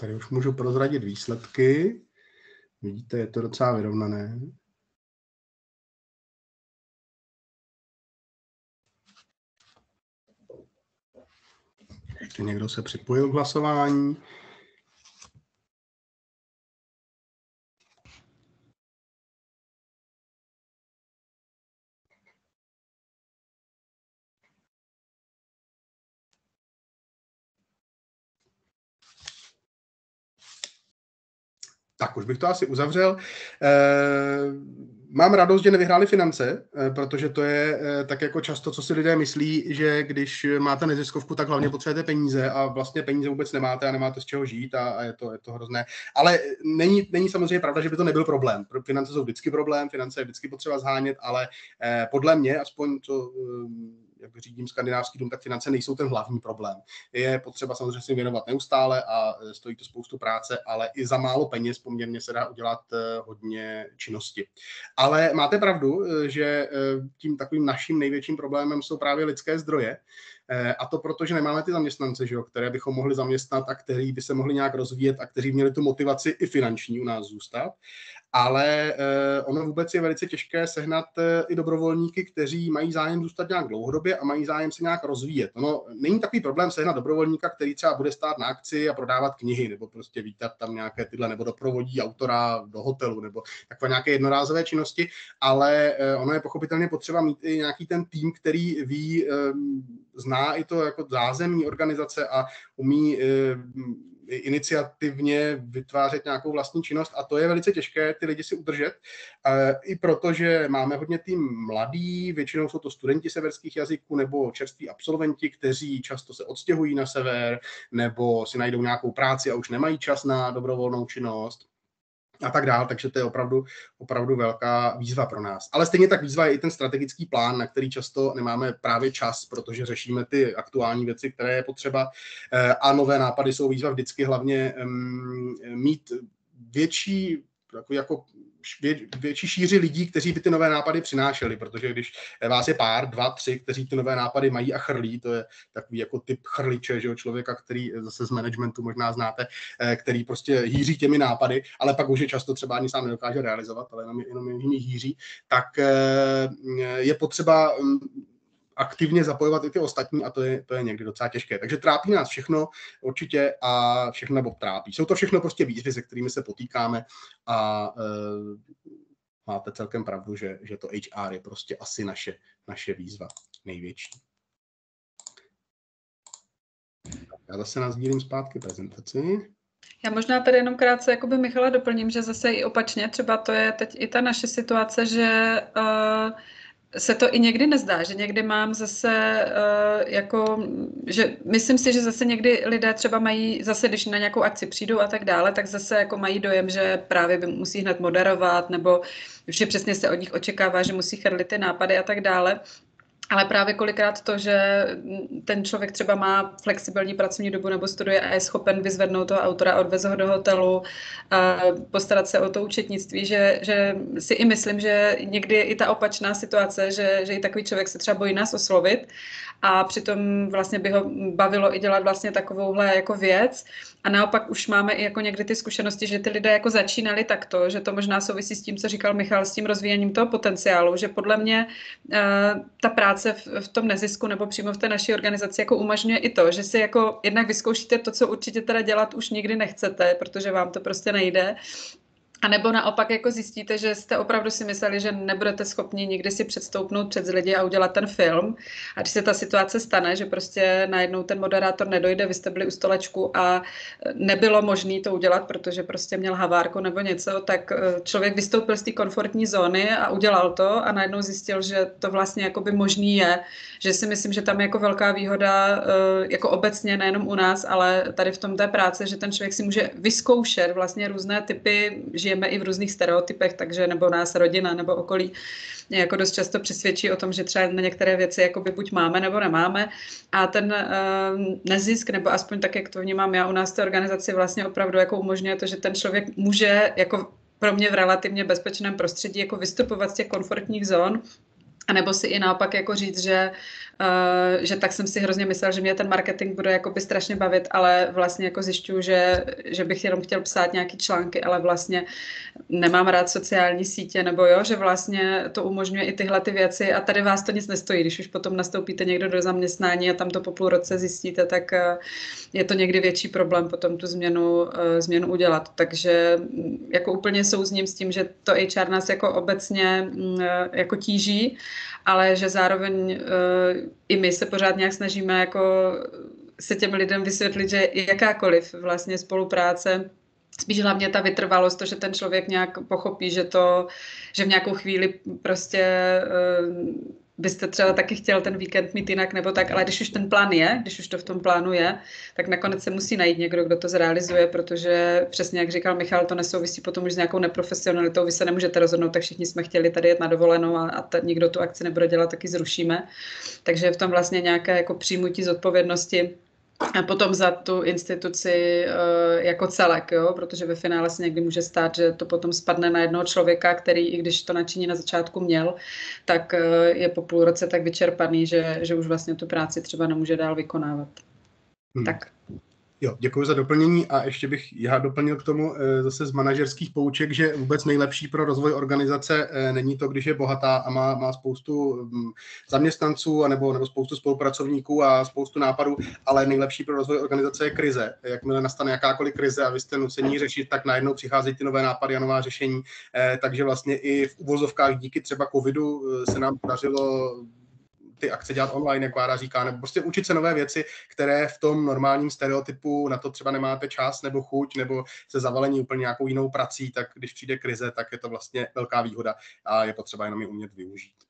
Tady už můžu prozradit výsledky. Vidíte, je to docela vyrovnané. Ještě někdo se připojil k hlasování. Tak už bych to asi uzavřel. Eh, mám radost, že nevyhráli finance, eh, protože to je eh, tak jako často, co si lidé myslí, že když máte neziskovku, tak hlavně potřebujete peníze a vlastně peníze vůbec nemáte a nemáte z čeho žít a, a je, to, je to hrozné. Ale není, není samozřejmě pravda, že by to nebyl problém. Finance jsou vždycky problém, finance je vždycky potřeba zhánět, ale podle mě, aspoň to jak řídím skandinávský dům, tak finance nejsou ten hlavní problém. Je potřeba samozřejmě věnovat neustále a e, stojí to spoustu práce, ale i za málo peněz poměrně se dá udělat e, hodně činnosti. Ale máte pravdu, e, že tím takovým naším největším problémem jsou právě lidské zdroje. A to proto, že nemáme ty zaměstnance, že jo, které bychom mohli zaměstnat a který by se mohli nějak rozvíjet a kteří měli tu motivaci i finanční u nás zůstat ale uh, ono vůbec je velice těžké sehnat uh, i dobrovolníky, kteří mají zájem zůstat nějak dlouhodobě a mají zájem se nějak rozvíjet. Ono není takový problém sehnat dobrovolníka, který třeba bude stát na akci a prodávat knihy, nebo prostě vítat tam nějaké tyhle, nebo doprovodí autora do hotelu, nebo takové nějaké jednorázové činnosti, ale uh, ono je pochopitelně potřeba mít i nějaký ten tým, který ví, zná i to jako zázemní organizace a umí iniciativně vytvářet nějakou vlastní činnost a to je velice těžké ty lidi si udržet. I protože máme hodně tým mladý, většinou jsou to studenti severských jazyků nebo čerství absolventi, kteří často se odstěhují na sever nebo si najdou nějakou práci a už nemají čas na dobrovolnou činnost a tak dál, takže to je opravdu, opravdu velká výzva pro nás. Ale stejně tak výzva je i ten strategický plán, na který často nemáme právě čas, protože řešíme ty aktuální věci, které je potřeba eh, a nové nápady jsou výzva vždycky hlavně mít větší jako, jako vě, větší šíři lidí, kteří by ty nové nápady přinášeli, protože když vás je pár, dva, tři, kteří ty nové nápady mají a chrlí, to je takový jako typ chrliče, že jo, člověka, který zase z managementu možná znáte, eh, který prostě hýří těmi nápady, ale pak už je často třeba ani sám nedokáže realizovat, ale jenom, jenom jimi hýří, tak eh, je potřeba mm, aktivně zapojovat i ty ostatní a to je, to je někdy docela těžké. Takže trápí nás všechno určitě a všechno nebo trápí. Jsou to všechno prostě výzvy, se kterými se potýkáme a e, máte celkem pravdu, že, že to HR je prostě asi naše, naše výzva největší. Já zase nazdílím zpátky prezentaci. Já možná tady jenom krátce jakoby Michala doplním, že zase i opačně, třeba to je teď i ta naše situace, že uh, se to i někdy nezdá, že někdy mám zase uh, jako, že myslím si, že zase někdy lidé třeba mají, zase když na nějakou akci přijdou a tak dále, tak zase jako mají dojem, že právě by musí hned moderovat, nebo že přesně se od nich očekává, že musí chrlit ty nápady a tak dále. Ale právě kolikrát to, že ten člověk třeba má flexibilní pracovní dobu nebo studuje a je schopen vyzvednout toho autora, odvez ho do hotelu, a postarat se o to účetnictví, že, že si i myslím, že někdy je i ta opačná situace, že, že i takový člověk se třeba bojí nás oslovit a přitom vlastně by ho bavilo i dělat vlastně takovouhle jako věc. A naopak už máme i jako někdy ty zkušenosti, že ty lidé jako začínali takto, že to možná souvisí s tím, co říkal Michal, s tím rozvíjením toho potenciálu, že podle mě uh, ta práce v, v tom nezisku nebo přímo v té naší organizaci jako umožňuje i to, že si jako jednak vyzkoušíte to, co určitě teda dělat už nikdy nechcete, protože vám to prostě nejde a nebo naopak jako zjistíte, že jste opravdu si mysleli, že nebudete schopni nikdy si předstoupnout před lidi a udělat ten film. A když se ta situace stane, že prostě najednou ten moderátor nedojde, vy jste byli u stolečku a nebylo možné to udělat, protože prostě měl havárku nebo něco, tak eh, člověk vystoupil z té komfortní zóny a udělal to a najednou zjistil, že to vlastně jako by možný je. Že si myslím, že tam je jako velká výhoda eh, jako obecně, nejenom u nás, ale tady v tom té práce, že ten člověk si může vyzkoušet vlastně různé typy žijeme i v různých stereotypech, takže nebo nás rodina nebo okolí jako dost často přesvědčí o tom, že třeba na některé věci jakoby buď máme nebo nemáme. A ten uh, nezisk, nebo aspoň tak, jak to vnímám já u nás té organizaci, vlastně opravdu jako umožňuje to, že ten člověk může jako pro mě v relativně bezpečném prostředí jako vystupovat z těch komfortních zón, a nebo si i naopak jako říct, že Uh, že tak jsem si hrozně myslel, že mě ten marketing bude jako by strašně bavit, ale vlastně jako zjišťuju, že, že bych jenom chtěl psát nějaký články, ale vlastně nemám rád sociální sítě, nebo jo, že vlastně to umožňuje i tyhle ty věci a tady vás to nic nestojí, když už potom nastoupíte někdo do zaměstnání a tam to po půl roce zjistíte, tak uh, je to někdy větší problém potom tu změnu, uh, změnu udělat. Takže mm, jako úplně souzním s tím, že to HR nás jako obecně mm, jako tíží, ale že zároveň i my se pořád nějak snažíme jako se těm lidem vysvětlit, že jakákoliv vlastně spolupráce spíš hlavně ta vytrvalost, to, že ten člověk nějak pochopí, že to, že v nějakou chvíli prostě byste třeba taky chtěl ten víkend mít jinak nebo tak, ale když už ten plán je, když už to v tom plánu je, tak nakonec se musí najít někdo, kdo to zrealizuje, protože přesně jak říkal Michal, to nesouvisí potom už s nějakou neprofesionalitou, vy se nemůžete rozhodnout, tak všichni jsme chtěli tady jet na dovolenou a, a ta, nikdo tu akci nebude dělat, taky zrušíme. Takže je v tom vlastně nějaké jako přijmutí zodpovědnosti a potom za tu instituci uh, jako celek, jo? protože ve finále se někdy může stát, že to potom spadne na jednoho člověka, který, i když to nadšení na začátku měl, tak uh, je po půl roce tak vyčerpaný, že, že už vlastně tu práci třeba nemůže dál vykonávat. Hmm. Tak. Jo, děkuji za doplnění a ještě bych já doplnil k tomu eh, zase z manažerských pouček, že vůbec nejlepší pro rozvoj organizace eh, není to, když je bohatá a má, má spoustu mm, zaměstnanců nebo, nebo spoustu spolupracovníků a spoustu nápadů, ale nejlepší pro rozvoj organizace je krize. Jakmile nastane jakákoliv krize a vy jste nucení řešit, tak najednou přicházejí ty nové nápady a nová řešení. Eh, takže vlastně i v uvozovkách díky třeba covidu se nám podařilo ty akce dělat online, jak Vára říká, nebo prostě učit se nové věci, které v tom normálním stereotypu na to třeba nemáte čas nebo chuť, nebo se zavalení úplně nějakou jinou prací, tak když přijde krize, tak je to vlastně velká výhoda a je potřeba jenom ji umět využít.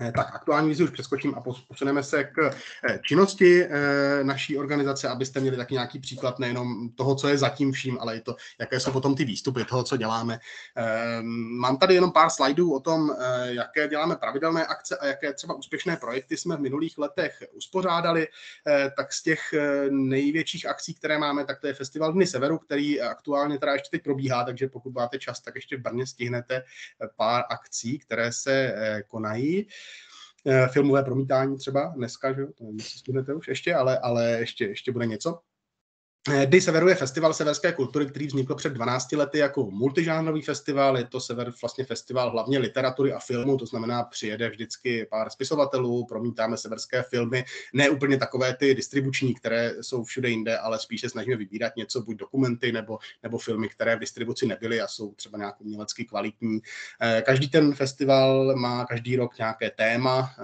Eh, tak aktuální vizi už přeskočím a posuneme se k eh, činnosti eh, naší organizace, abyste měli taky nějaký příklad nejenom toho, co je zatím vším, ale i to, jaké jsou potom ty výstupy toho, co děláme. Mám tady jenom pár slajdů o tom, jaké děláme pravidelné akce a jaké třeba úspěšné projekty jsme v minulých letech uspořádali. Tak z těch největších akcí, které máme, tak to je Festival Dny Severu, který aktuálně teda ještě teď probíhá, takže pokud máte čas, tak ještě v Brně stihnete pár akcí, které se konají. Eh, filmové promítání třeba dneska, že jo, to nevím, jestli už ještě, ale, ale ještě, ještě bude něco. Eh, Day Severu je festival severské kultury, který vznikl před 12 lety jako multižánrový festival. Je to sever vlastně festival hlavně literatury a filmu, to znamená přijede vždycky pár spisovatelů, promítáme severské filmy, ne úplně takové ty distribuční, které jsou všude jinde, ale spíše snažíme vybírat něco, buď dokumenty nebo, nebo filmy, které v distribuci nebyly a jsou třeba nějak umělecky kvalitní. Eh, každý ten festival má každý rok nějaké téma. Eh,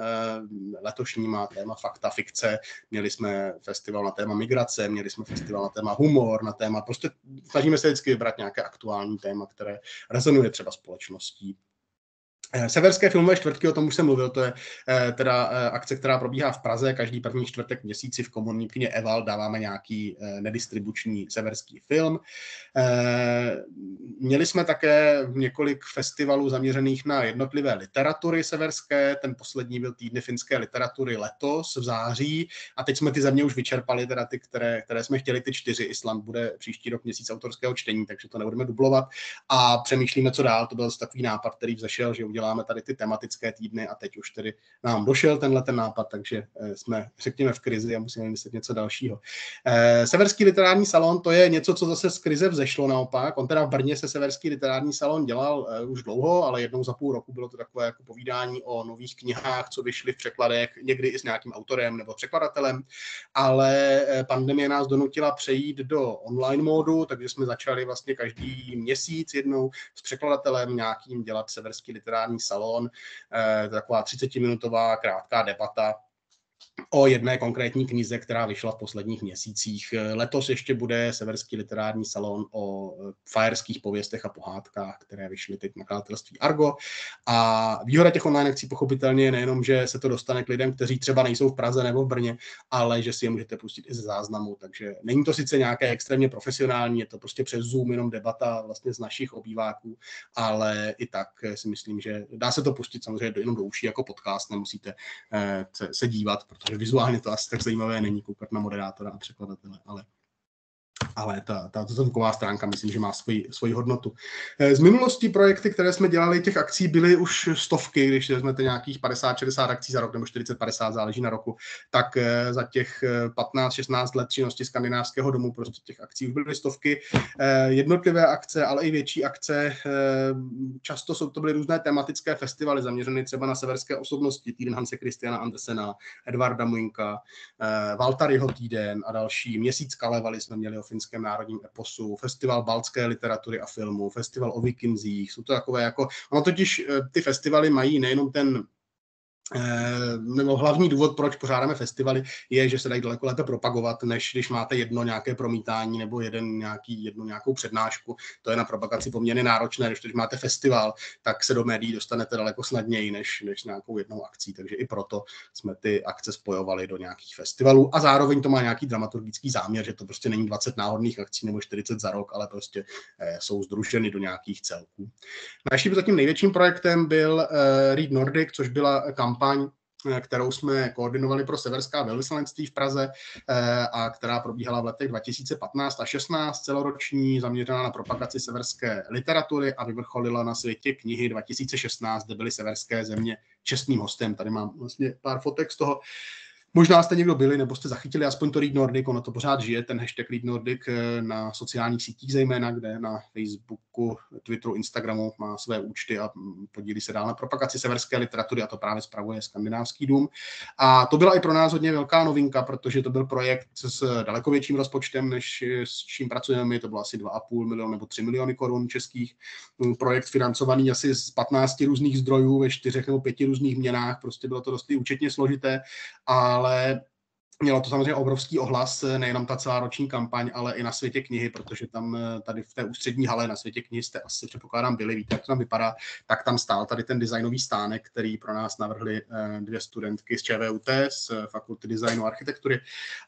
letošní má téma fakta, fikce. Měli jsme festival na téma migrace, měli jsme festival na téma humor, na téma, prostě snažíme se vždycky vybrat nějaké aktuální téma, které rezonuje třeba společností. Eh, Severské filmové čtvrtky, o tom už jsem mluvil, to je eh, teda eh, akce, která probíhá v Praze. Každý první čtvrtek měsíci v komunitě Eval dáváme nějaký nedistribuční severský film. Měli jsme také několik festivalů zaměřených na jednotlivé literatury severské. Ten poslední byl týdny finské literatury letos v září a teď jsme ty země už vyčerpali, teda ty, které, které jsme chtěli, ty čtyři. Island bude příští rok měsíc autorského čtení, takže to nebudeme dublovat a přemýšlíme, co dál. To byl takový nápad, který vzešel, že uděláme tady ty tematické týdny a teď už tedy nám došel tenhle ten nápad, takže eh, jsme, řekněme, v krizi a musíme vymyslet něco dalšího. Eh, Severský literární salon, to je něco, co zase z krize vzešlo naopak. On teda v Brně se Severský literární salon dělal eh, už dlouho, ale jednou za půl roku bylo to takové jako povídání o nových knihách, co vyšly v překladech, někdy i s nějakým autorem nebo překladatelem, ale pandemie nás donutila přejít do online módu, takže jsme začali vlastně každý měsíc jednou s překladatelem nějakým dělat severský literární literární salon, eh, taková 30-minutová krátká debata o jedné konkrétní knize, která vyšla v posledních měsících. Letos ještě bude Severský literární salon o eh, fajerských pověstech a pohádkách, které vyšly teď na nakladatelství Argo. A výhoda těch online akcí pochopitelně je nejenom, že se to dostane k lidem, kteří třeba nejsou v Praze nebo v Brně, ale že si je můžete pustit i ze záznamu. Takže není to sice nějaké extrémně profesionální, je to prostě přes Zoom jenom debata vlastně z našich obýváků, ale i tak si myslím, že dá se to pustit samozřejmě jenom do uší jako podcast, nemusíte eh, se dívat, protože vizuálně to asi tak zajímavé není koukat na moderátora a překladatele, ale ale ta, ta zvuková stránka myslím, že má svoji, svoji hodnotu. Eh, z minulosti projekty, které jsme dělali, těch akcí byly už stovky, když vezmete nějakých 50-60 akcí za rok nebo 40-50, záleží na roku, tak eh, za těch 15-16 eh, let činnosti skandinávského domu prostě těch akcí už byly stovky. Jednotlivé akce, ale i větší akce, často jsou to byly různé tematické festivaly zaměřené třeba na severské osobnosti, týden Hanse Christiana Andersena, Edvarda Muinka, Valtaryho týden a další. Měsíc Kalevaly jsme měli o finském národním eposu, festival baltské literatury a filmu, festival o vikingzích, jsou to takové jako, ono totiž eh, ty festivaly mají nejenom ten nebo hlavní důvod, proč pořádáme festivaly, je, že se dají daleko lépe propagovat, než když máte jedno nějaké promítání nebo jeden nějaký, jednu nějakou přednášku. To je na propagaci poměrně náročné, když, když máte festival, tak se do médií dostanete daleko snadněji než, než nějakou jednou akcí. Takže i proto jsme ty akce spojovali do nějakých festivalů a zároveň to má nějaký dramaturgický záměr, že to prostě není 20 náhodných akcí nebo 40 za rok, ale prostě eh, jsou združeny do nějakých celků. Naším zatím největším projektem byl eh, Read Nordic, což byla kampaň kampaň, eh, kterou jsme koordinovali pro severská velvyslanectví v Praze eh, a která probíhala v letech 2015 a 16 celoroční, zaměřená na propagaci severské literatury a vyvrcholila na světě knihy 2016, kde byly severské země čestným hostem. Tady mám vlastně pár fotek z toho. Možná jste někdo byli, nebo jste zachytili aspoň to Read Nordic, ono to pořád žije, ten hashtag Read Nordic eh, na sociálních sítích zejména, kde na Facebooku, Twitteru, Instagramu má své účty a podílí se dál na propagaci severské literatury a to právě spravuje Skandinávský dům. A to byla i pro nás hodně velká novinka, protože to byl projekt s daleko větším rozpočtem, než s čím pracujeme my, to bylo asi 2,5 milionu nebo 3 miliony korun českých. Projekt financovaný asi z 15 různých zdrojů ve čtyřech nebo pěti různých měnách, prostě bylo to dost účetně složité, ale Mělo to samozřejmě obrovský ohlas, nejenom ta celá roční kampaň, ale i na světě knihy, protože tam tady v té ústřední hale na světě knihy jste asi předpokládám byli, víte, jak to tam vypadá, tak tam stál tady ten designový stánek, který pro nás navrhli eh, dvě studentky z ČVUT, z Fakulty designu a architektury.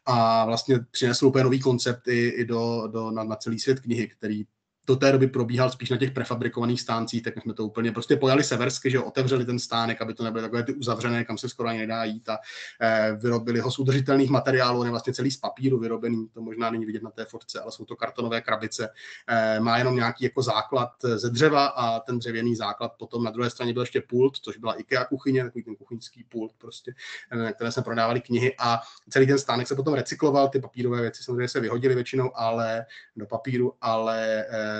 A vlastně přinesl úplně nový koncept i, i do, do, na, na celý svět knihy, který do té doby probíhal spíš na těch prefabrikovaných stáncích, tak jsme to úplně prostě pojali seversky, že otevřeli ten stánek, aby to nebyly takové ty uzavřené, kam se skoro ani nedá jít a e, vyrobili ho z udržitelných materiálů, on je vlastně celý z papíru vyrobený, to možná není vidět na té fotce, ale jsou to kartonové krabice, e, má jenom nějaký jako základ ze dřeva a ten dřevěný základ potom na druhé straně byl ještě pult, což byla IKEA kuchyně, takový ten kuchyňský pult prostě, na které jsme prodávali knihy a celý ten stánek se potom recykloval, ty papírové věci samozřejmě se vyhodily většinou, ale do papíru, ale e,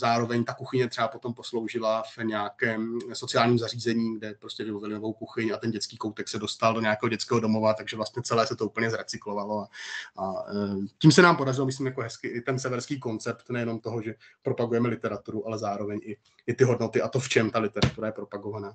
zároveň ta kuchyně třeba potom posloužila v nějakém sociálním zařízení, kde prostě vyvozili novou kuchyň a ten dětský koutek se dostal do nějakého dětského domova, takže vlastně celé se to úplně zrecyklovalo. A, a e, tím se nám podařilo, myslím, jako hezky i ten severský koncept, nejenom toho, že propagujeme literaturu, ale zároveň i, i ty hodnoty a to, v čem ta literatura je propagovaná.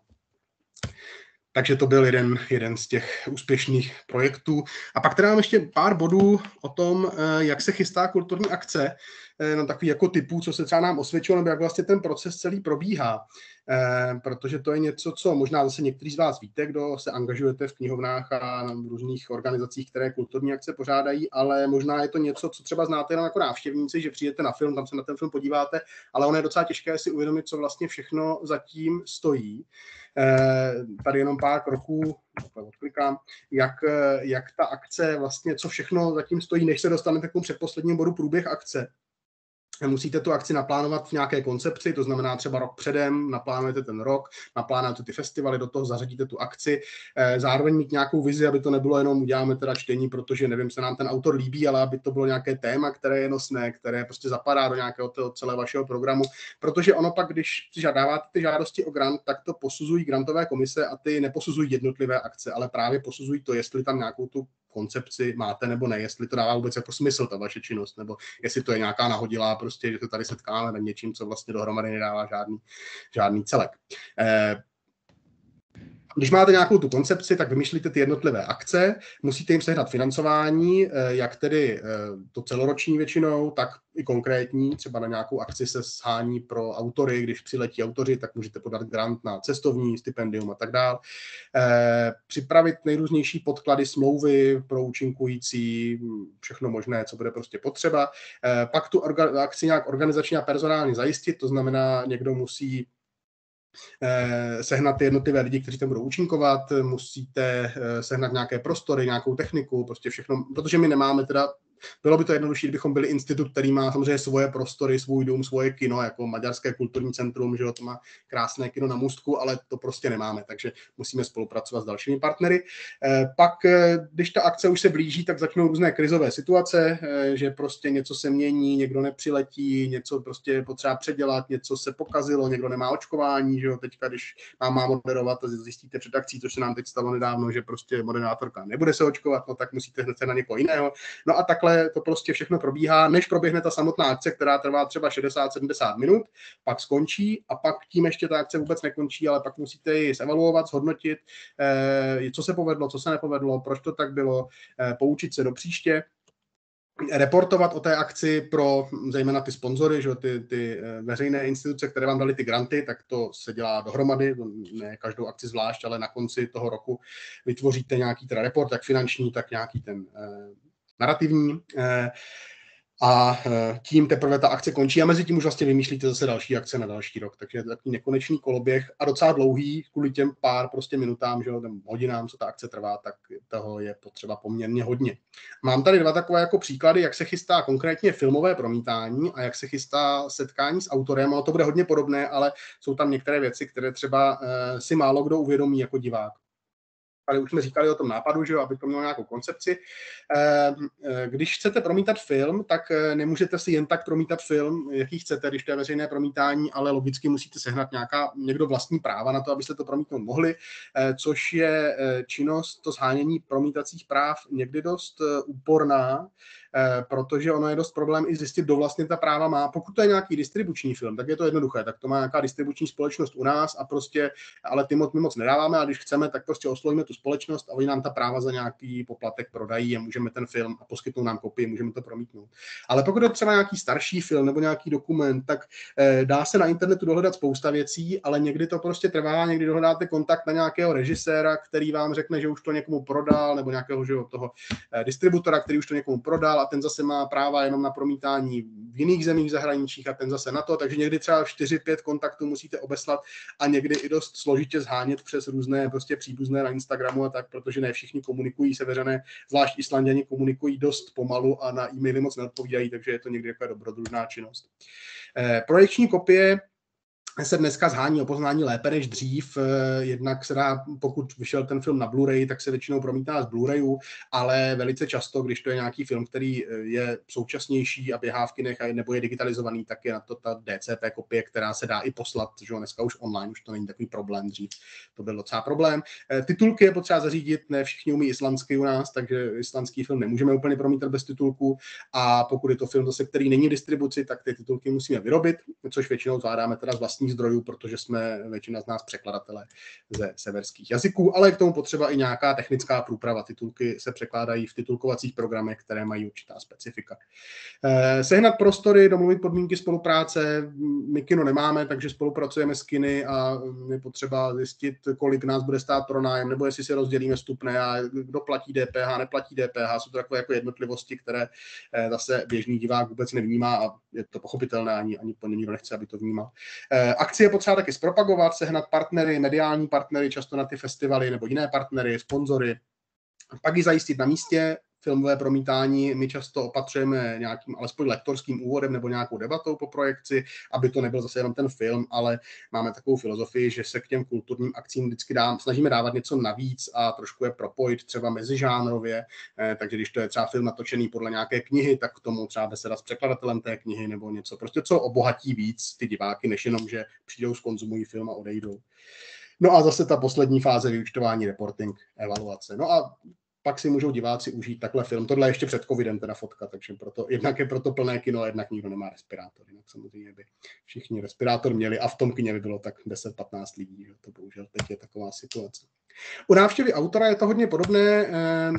Takže to byl jeden, jeden z těch úspěšných projektů. A pak teda mám ještě pár bodů o tom, e, jak se chystá kulturní akce jenom takový jako typů, co se třeba nám osvědčilo, nebo jak vlastně ten proces celý probíhá. Eh, protože to je něco, co možná zase někteří z vás víte, kdo se angažujete v knihovnách a v různých organizacích, které kulturní akce pořádají, ale možná je to něco, co třeba znáte jenom jako návštěvníci, že přijdete na film, tam se na ten film podíváte, ale ono je docela těžké si uvědomit, co vlastně všechno zatím stojí. Eh, tady jenom pár kroků, odklikám, jak, jak ta akce vlastně, co všechno zatím stojí, než se dostanete k tomu předposledním bodu průběh akce musíte tu akci naplánovat v nějaké koncepci, to znamená třeba rok předem, naplánujete ten rok, naplánujete ty festivaly, do toho zařadíte tu akci, eh, zároveň mít nějakou vizi, aby to nebylo jenom uděláme teda čtení, protože nevím, se nám ten autor líbí, ale aby to bylo nějaké téma, které je nosné, které prostě zapadá do nějakého toho celé vašeho programu, protože ono pak, když si žádáváte ty žádosti o grant, tak to posuzují grantové komise a ty neposuzují jednotlivé akce, ale právě posuzují to, jestli tam nějakou tu koncepci máte nebo ne, jestli to dává vůbec jako smysl ta vaše činnost, nebo jestli to je nějaká nahodilá, prostě, že se tady setkáme na něčím, co vlastně dohromady nedává žádný, žádný celek. Eh, když máte nějakou tu koncepci, tak vymýšlíte ty jednotlivé akce, musíte jim sehnat financování, eh, jak tedy eh, to celoroční většinou, tak i konkrétní, třeba na nějakou akci se shání pro autory, když přiletí autoři, tak můžete podat grant na cestovní, stipendium a tak dále. Eh, připravit nejrůznější podklady, smlouvy pro účinkující, všechno možné, co bude prostě potřeba. Pak tu akci nějak organizačně a personálně zajistit, to znamená, někdo musí sehnat ty jednotlivé lidi, kteří tam budou účinkovat, musíte eh, sehnat nějaké prostory, nějakou techniku, prostě všechno, protože my nemáme teda bylo by to jednodušší, kdybychom byli institut, který má samozřejmě svoje prostory, svůj dům, svoje kino, jako Maďarské kulturní centrum, že to má krásné kino na Můstku, ale to prostě nemáme, takže musíme spolupracovat s dalšími partnery. Eh, pak, eh, když ta akce už se blíží, tak začnou různé krizové situace, eh, že prostě něco se mění, někdo nepřiletí, něco prostě potřeba předělat, něco se pokazilo, někdo nemá očkování, že jo, teďka, když mám, má moderovat zjistíte před akcí, což se nám teď stalo nedávno, že prostě moderátorka nebude se očkovat, no tak musíte hned se na někoho jiného. No a takhle to prostě všechno probíhá, než proběhne ta samotná akce, která trvá třeba 60-70 minut, pak skončí a pak tím ještě ta akce vůbec nekončí, ale pak musíte ji zevaluovat, zhodnotit, eh, co se povedlo, co se nepovedlo, proč to tak bylo, eh, poučit se do příště reportovat o té akci pro zejména ty sponzory, že ty, ty eh, veřejné instituce, které vám dali ty granty, tak to se dělá dohromady, ne každou akci zvlášť, ale na konci toho roku vytvoříte nějaký teda report, tak finanční, tak nějaký ten narrativní. Eh, a eh, tím teprve ta akce končí a mezi tím už vlastně vymýšlíte zase další akce na další rok. Takže je to takový nekonečný koloběh a docela dlouhý, kvůli těm pár prostě minutám, že hodinám, co ta akce trvá, tak toho je potřeba poměrně hodně. Mám tady dva takové jako příklady, jak se chystá konkrétně filmové promítání a jak se chystá setkání s autorem. Ono to bude hodně podobné, ale jsou tam některé věci, které třeba uh, si málo kdo uvědomí jako divák. Ale už jsme říkali o tom nápadu, že jo, aby to mělo nějakou koncepci. Ehm, eh, když chcete promítat film, tak eh, nemůžete si jen tak promítat film, jaký chcete, když to je veřejné promítání, ale logicky musíte sehnat nějaká, někdo vlastní práva na to, abyste to promítnout mohli, eh, což je činnost, to zhánění promítacích práv někdy dost úporná, protože ono je dost problém i zjistit, kdo vlastně ta práva má. Pokud to je nějaký distribuční film, tak je to jednoduché, tak to má nějaká distribuční společnost u nás a prostě, ale ty moc, my moc nedáváme a když chceme, tak prostě oslovíme tu společnost a oni nám ta práva za nějaký poplatek prodají a můžeme ten film a poskytnou nám kopii, můžeme to promítnout. Ale pokud je třeba nějaký starší film nebo nějaký dokument, tak eh, dá se na internetu dohledat spousta věcí, ale někdy to prostě trvá, někdy dohledáte kontakt na nějakého režiséra, který vám řekne, že už to někomu prodal, nebo nějakého že, toho eh, distributora, který už to někomu prodal a ten zase má práva jenom na promítání v jiných zemích zahraničích a ten zase na to, takže někdy třeba 4-5 kontaktů musíte obeslat a někdy i dost složitě zhánět přes různé prostě příbuzné na Instagramu a tak, protože ne všichni komunikují seveřané, zvlášť Islanděni komunikují dost pomalu a na e-maily moc neodpovídají, takže je to někdy jako dobrodružná činnost. Eh, projekční kopie se dneska zhání o poznání lépe než dřív. Eh, jednak se dá, pokud vyšel ten film na Blu-ray, tak se většinou promítá z Blu-rayu, ale velice často, když to je nějaký film, který eh, je současnější a běhá v kinech nebo je digitalizovaný, tak je na to ta DCP kopie, která se dá i poslat, že dneska už online, už to není takový problém dřív. To byl docela problém. Eh, titulky je potřeba zařídit, ne všichni umí islandsky u nás, takže islandský film nemůžeme úplně promítat bez titulku a pokud je to film zase, který není v distribuci, tak ty titulky musíme vyrobit, což většinou zvládáme teda z vlastní vlastních zdrojů, protože jsme většina z nás překladatelé ze severských jazyků, ale k tomu potřeba i nějaká technická průprava. Titulky se překládají v titulkovacích programech, které mají určitá specifika. Eh, sehnat prostory, domluvit podmínky spolupráce. My kino nemáme, takže spolupracujeme s kiny a je potřeba zjistit, kolik nás bude stát pro nájem, nebo jestli si rozdělíme vstupné a kdo platí DPH, neplatí DPH. Jsou to takové jako jednotlivosti, které eh, zase běžný divák vůbec nevnímá a je to pochopitelné, ani, ani po nikdo nechce, aby to vnímal. Akci je potřeba taky zpropagovat, sehnat partnery, mediální partnery, často na ty festivaly nebo jiné partnery, sponzory, pak ji zajistit na místě, filmové promítání my často opatřujeme nějakým alespoň lektorským úvodem nebo nějakou debatou po projekci, aby to nebyl zase jenom ten film, ale máme takovou filozofii, že se k těm kulturním akcím vždycky dám, snažíme dávat něco navíc a trošku je propojit třeba mezižánrově, eh, takže když to je třeba film natočený podle nějaké knihy, tak k tomu třeba beseda s překladatelem té knihy nebo něco, prostě co obohatí víc ty diváky, než jenom, že přijdou, skonzumují film a odejdou. No a zase ta poslední fáze vyučtování, reporting, evaluace. No a pak si můžou diváci užít takhle film. Tohle je ještě před covidem teda fotka, takže proto, jednak je proto plné kino, a jednak nikdo nemá respirátor. Jinak samozřejmě by všichni respirátor měli a v tom kině by bylo tak 10-15 lidí. Že? To bohužel teď je taková situace. U návštěvy autora je to hodně podobné. Eh,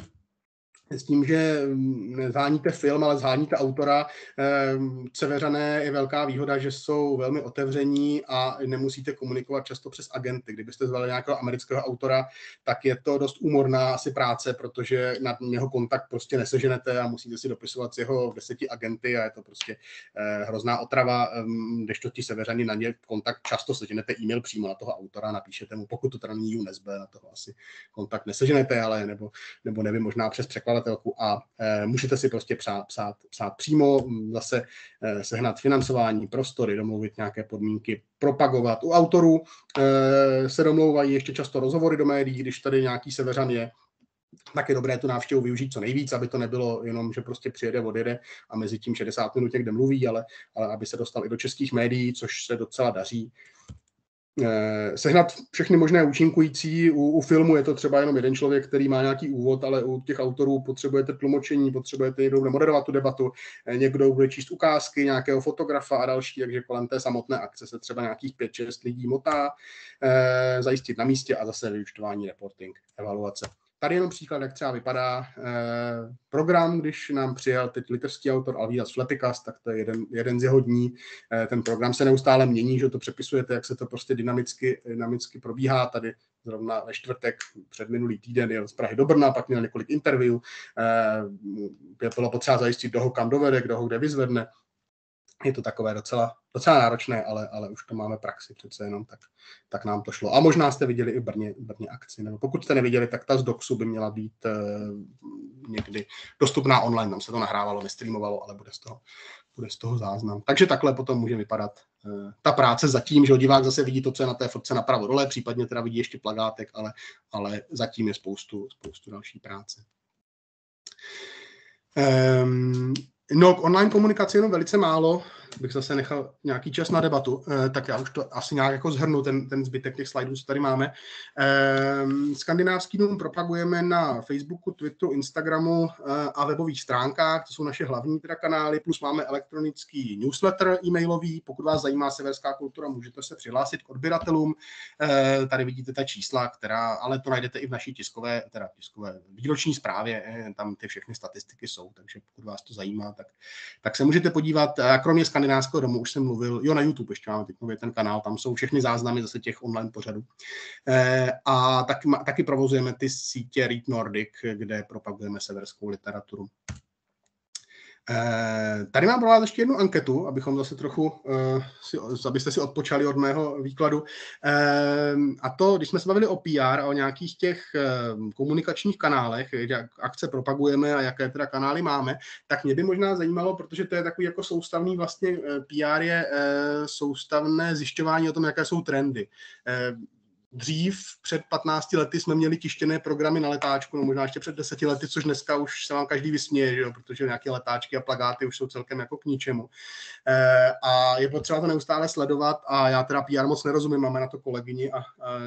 s tím, že mm, nezháníte film, ale zháníte autora. Ehm, Seveřané je velká výhoda, že jsou velmi otevření a nemusíte komunikovat často přes agenty. Kdybyste zvali nějakého amerického autora, tak je to dost úmorná asi práce, protože na jeho kontakt prostě neseženete a musíte si dopisovat s jeho deseti agenty a je to prostě eh, hrozná otrava, ehm, když to ti seveřani na ně kontakt často seženete e-mail přímo na toho autora, napíšete mu, pokud to teda není USB, na toho asi kontakt neseženete, ale nebo, nebo nevím, možná přes překlad překladatelku a e, můžete si prostě psát, psát, psát přímo, zase e, sehnat financování, prostory, domluvit nějaké podmínky, propagovat. U autorů e, se domlouvají ještě často rozhovory do médií, když tady nějaký seveřan je, tak je dobré tu návštěvu využít co nejvíc, aby to nebylo jenom, že prostě přijede, odjede a mezi tím 60 minut někde mluví, ale, ale aby se dostal i do českých médií, což se docela daří. Eh, sehnat všechny možné účinkující. U, u filmu je to třeba jenom jeden člověk, který má nějaký úvod, ale u těch autorů potřebujete tlumočení, potřebujete někdo bude moderovat tu debatu, eh, někdo bude číst ukázky nějakého fotografa a další, takže kolem té samotné akce se třeba nějakých 5-6 lidí motá, eh, zajistit na místě a zase vyučtování, reporting, evaluace. Tady jenom příklad, jak třeba vypadá eh, program, když nám přijel teď litevský autor Alvídas Flepikas, tak to je jeden, jeden z jeho dní. Eh, ten program se neustále mění, že to přepisujete, jak se to prostě dynamicky, dynamicky probíhá. Tady zrovna ve čtvrtek před minulý týden jel z Prahy do Brna, pak měl několik interview. Eh, bylo potřeba zajistit, kdo ho kam dovede, kdo ho kde vyzvedne je to takové docela, docela náročné, ale, ale už to máme praxi přece jenom, tak, tak nám to šlo. A možná jste viděli i Brně, Brně akci, nebo pokud jste neviděli, tak ta z Doxu by měla být uh, někdy dostupná online, tam se to nahrávalo, nestreamovalo, ale bude z toho bude z toho záznam. Takže takhle potom může vypadat uh, ta práce zatím, že divák zase vidí to, co je na té fotce napravo dole, případně teda vidí ještě plagátek, ale, ale zatím je spoustu, spoustu další práce. Um, no, k online komunikaci jenom velice málo bych zase nechal nějaký čas na debatu, eh, tak já už to asi nějak jako zhrnu, ten, ten zbytek těch slajdů, co tady máme. Ehm, skandinávský dům propagujeme na Facebooku, Twitteru, Instagramu eh, a webových stránkách, to jsou naše hlavní teda kanály, plus máme elektronický newsletter e-mailový, pokud vás zajímá severská kultura, můžete se přihlásit k odběratelům. Eh, tady vidíte ta čísla, která, ale to najdete i v naší tiskové, teda tiskové výroční zprávě, tam ty všechny statistiky jsou, takže pokud vás to zajímá, tak, tak se můžete podívat. Kromě skandinávského skandinávského domu, už jsem mluvil, jo, na YouTube ještě máme teď ten kanál, tam jsou všechny záznamy zase těch online pořadů. E, a taky, taky provozujeme ty sítě Read Nordic, kde propagujeme severskou literaturu. Eh, tady mám pro vás ještě jednu anketu, abychom zase trochu, si, abyste si odpočali od mého výkladu. Uh, a to, když jsme se bavili o PR a o nějakých těch komunikačních kanálech, jak akce propagujeme a jaké teda kanály máme, tak mě by možná zajímalo, protože to je takový jako soustavný vlastně PR je soustavné zjišťování o tom, jaké jsou trendy. Dřív, před 15 lety, jsme měli tištěné programy na letáčku, no možná ještě před 10 lety, což dneska už se vám každý vysměje, že jo? protože nějaké letáčky a plagáty už jsou celkem jako k ničemu. E, a je potřeba to neustále sledovat a já teda PR moc nerozumím, máme na to kolegyni a, a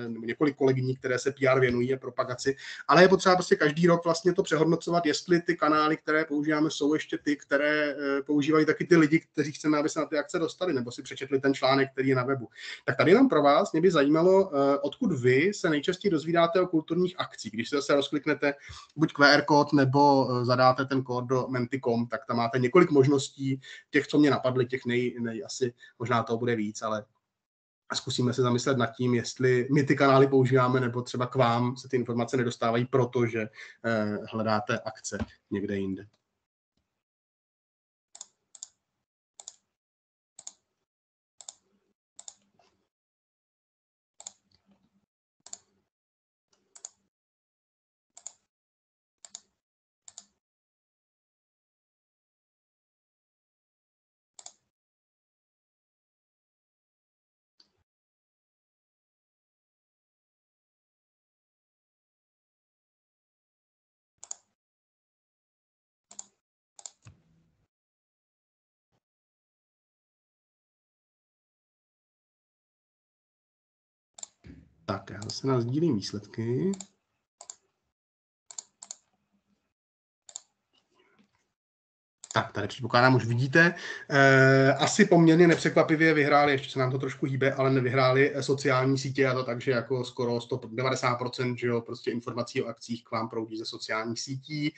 několik kolegyní, které se PR věnují a propagaci, ale je potřeba prostě každý rok vlastně to přehodnocovat, jestli ty kanály, které používáme, jsou ještě ty, které e, používají taky ty lidi, kteří chceme, aby se na ty akce dostali, nebo si přečetli ten článek, který je na webu. Tak tady nám pro vás, mě by zajímalo, e, od odkud vy se nejčastěji dozvídáte o kulturních akcích. Když se zase rozkliknete buď QR kód nebo eh, zadáte ten kód do menti.com, tak tam máte několik možností těch, co mě napadly, těch nej, nej asi možná toho bude víc, ale a zkusíme se zamyslet nad tím, jestli my ty kanály používáme, nebo třeba k vám se ty informace nedostávají, protože eh, hledáte akce někde jinde. Tak, já zase nazdílím výsledky. Tak, tady předpokládám, už vidíte. E, asi poměrně nepřekvapivě vyhráli, ještě se nám to trošku hýbe, ale nevyhráli sociální sítě a to tak, že jako skoro 190% že jo, prostě informací o akcích k vám proudí ze sociálních sítí.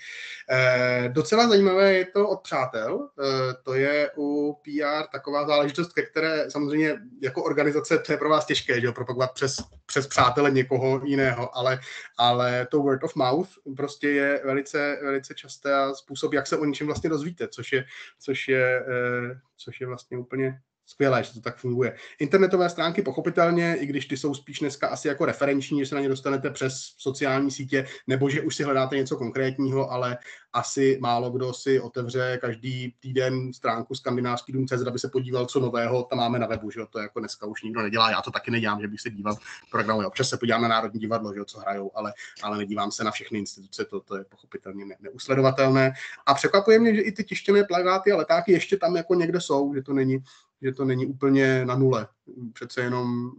E, docela zajímavé je to od přátel. E, to je u PR taková záležitost, ke které samozřejmě jako organizace to je pro vás těžké, že jo, propagovat přes, přes přátele někoho jiného, ale, ale to word of mouth prostě je velice, velice časté způsob, jak se o něčem vlastně dozvíte což je, což je, eh, což je vlastně úplně skvělé, že to tak funguje. Internetové stránky pochopitelně, i když ty jsou spíš dneska asi jako referenční, že se na ně dostanete přes sociální sítě, nebo že už si hledáte něco konkrétního, ale asi málo kdo si otevře každý týden stránku skandinávský dům CZ, aby se podíval, co nového tam máme na webu, že to jako dneska už nikdo nedělá, já to taky nedělám, že bych se díval programu, občas se podívám na Národní divadlo, že co hrajou, ale, ale nedívám se na všechny instituce, to, to je pochopitelně ne, neusledovatelné. A překvapuje mě, že i ty tištěné plagáty a letáky ještě tam jako někde jsou, že to není, že to není úplně na nule. Přece jenom,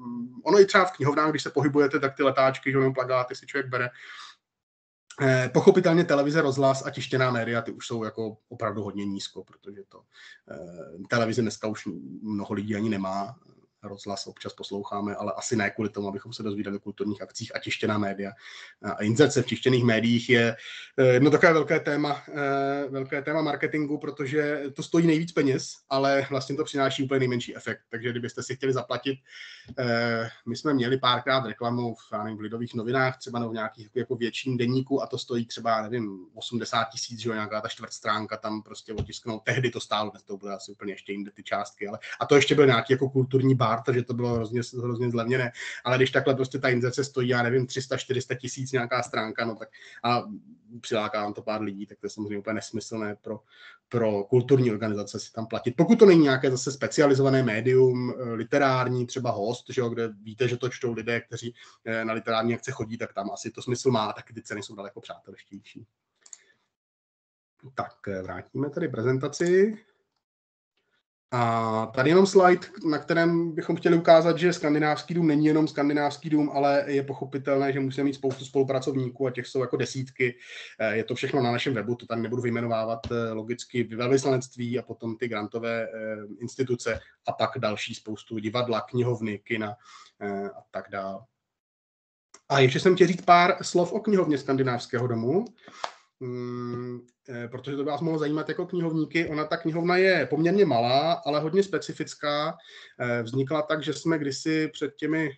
ono i třeba v knihovnách, když se pohybujete, tak ty letáčky, že jenom plagáty si člověk bere, Eh, pochopitelně televize, rozhlas a tištěná média, ty už jsou jako opravdu hodně nízko, protože to eh, televize dneska už mnoho lidí ani nemá rozhlas občas posloucháme, ale asi ne kvůli tomu, abychom se dozvídali o kulturních akcích a tištěná média. A inzerce v tištěných médiích je eh, jedno takové velké téma, eh, velké téma marketingu, protože to stojí nejvíc peněz, ale vlastně to přináší úplně nejmenší efekt. Takže kdybyste si chtěli zaplatit, eh, my jsme měli párkrát reklamu v, nevím, v lidových novinách, třeba nebo v nějakých jako větším denníku a to stojí třeba, nevím, 80 tisíc, že jo, nějaká ta čtvrt stránka tam prostě otisknout. Tehdy to stálo, to bude asi úplně ještě jinde ty částky, ale a to ještě byl nějaký jako kulturní bar barter, že to bylo hrozně, hrozně zlevněné, ale když takhle prostě ta inzerce stojí, já nevím, 300-400 tisíc nějaká stránka, no tak a přiláká vám to pár lidí, tak to je samozřejmě úplně nesmyslné pro, pro kulturní organizace si tam platit. Pokud to není nějaké zase specializované médium, eh, literární, třeba host, že jo, kde víte, že to čtou lidé, kteří eh, na literární akce chodí, tak tam asi to smysl má, taky ty ceny jsou daleko přátelštější. Tak eh, vrátíme tady prezentaci. A tady jenom slide, na kterém bychom chtěli ukázat, že skandinávský dům není jenom skandinávský dům, ale je pochopitelné, že musíme mít spoustu spolupracovníků a těch jsou jako desítky. Eh, je to všechno na našem webu, to tam nebudu vyjmenovávat eh, logicky velvyslanectví a potom ty grantové instituce a pak další spoustu divadla, knihovny, kina a tak dále. A ještě jsem chtěl říct pár slov o knihovně skandinávského domu. Mm, eh, protože to by vás mohlo zajímat jako knihovníky. Ona ta knihovna je poměrně malá, ale hodně specifická. Eh, vznikla tak, že jsme kdysi před těmi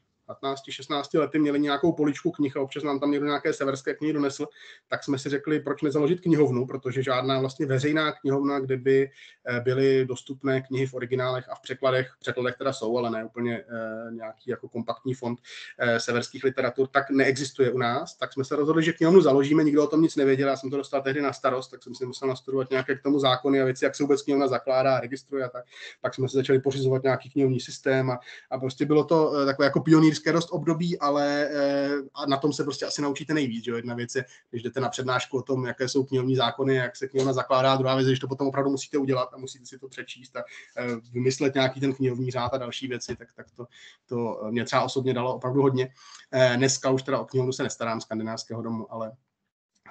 15-16 lety měli nějakou poličku knih a občas nám tam někdo nějaké severské knihy donesl, tak jsme si řekli, proč nezaložit knihovnu, protože žádná vlastně veřejná knihovna, kde by eh, byly dostupné knihy v originálech a v překladech, překladech teda jsou, ale ne úplně eh, nějaký jako kompaktní fond eh, severských literatur, tak neexistuje u nás. Tak jsme se rozhodli, že knihovnu založíme, nikdo o tom nic nevěděl, já jsem to dostal tehdy na starost, tak jsem si musel nastudovat nějaké k tomu zákony a věci, jak se vůbec knihovna zakládá, registruje a tak. Pak jsme se začali pořizovat nějaký knihovní systém a, a prostě bylo to takové jako pionýrské dost období, ale eh, a na tom se prostě asi naučíte nejvíc. Že? Jedna věc je, když jdete na přednášku o tom, jaké jsou knihovní zákony, jak se knihovna zakládá, druhá věc je, že to potom opravdu musíte udělat a musíte si to přečíst a eh, vymyslet nějaký ten knihovní řád a další věci, tak, tak to, to mě třeba osobně dalo opravdu hodně. Eh, dneska už teda o knihovnu se nestarám skandinávského domu, ale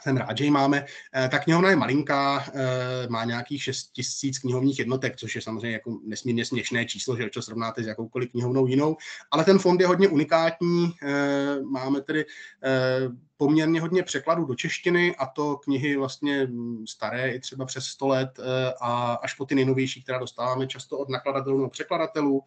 jsem rád, že ji máme. Eh, ta knihovna je malinká, eh, má nějakých 6 tisíc knihovních jednotek, což je samozřejmě jako nesmírně směšné číslo, že to srovnáte s jakoukoliv knihovnou jinou, ale ten fond je hodně unikátní. Eh, máme tedy poměrně hodně překladů do češtiny a to knihy vlastně staré i třeba přes 100 let eh, a až po ty nejnovější, která dostáváme často od nakladatelů nebo překladatelů.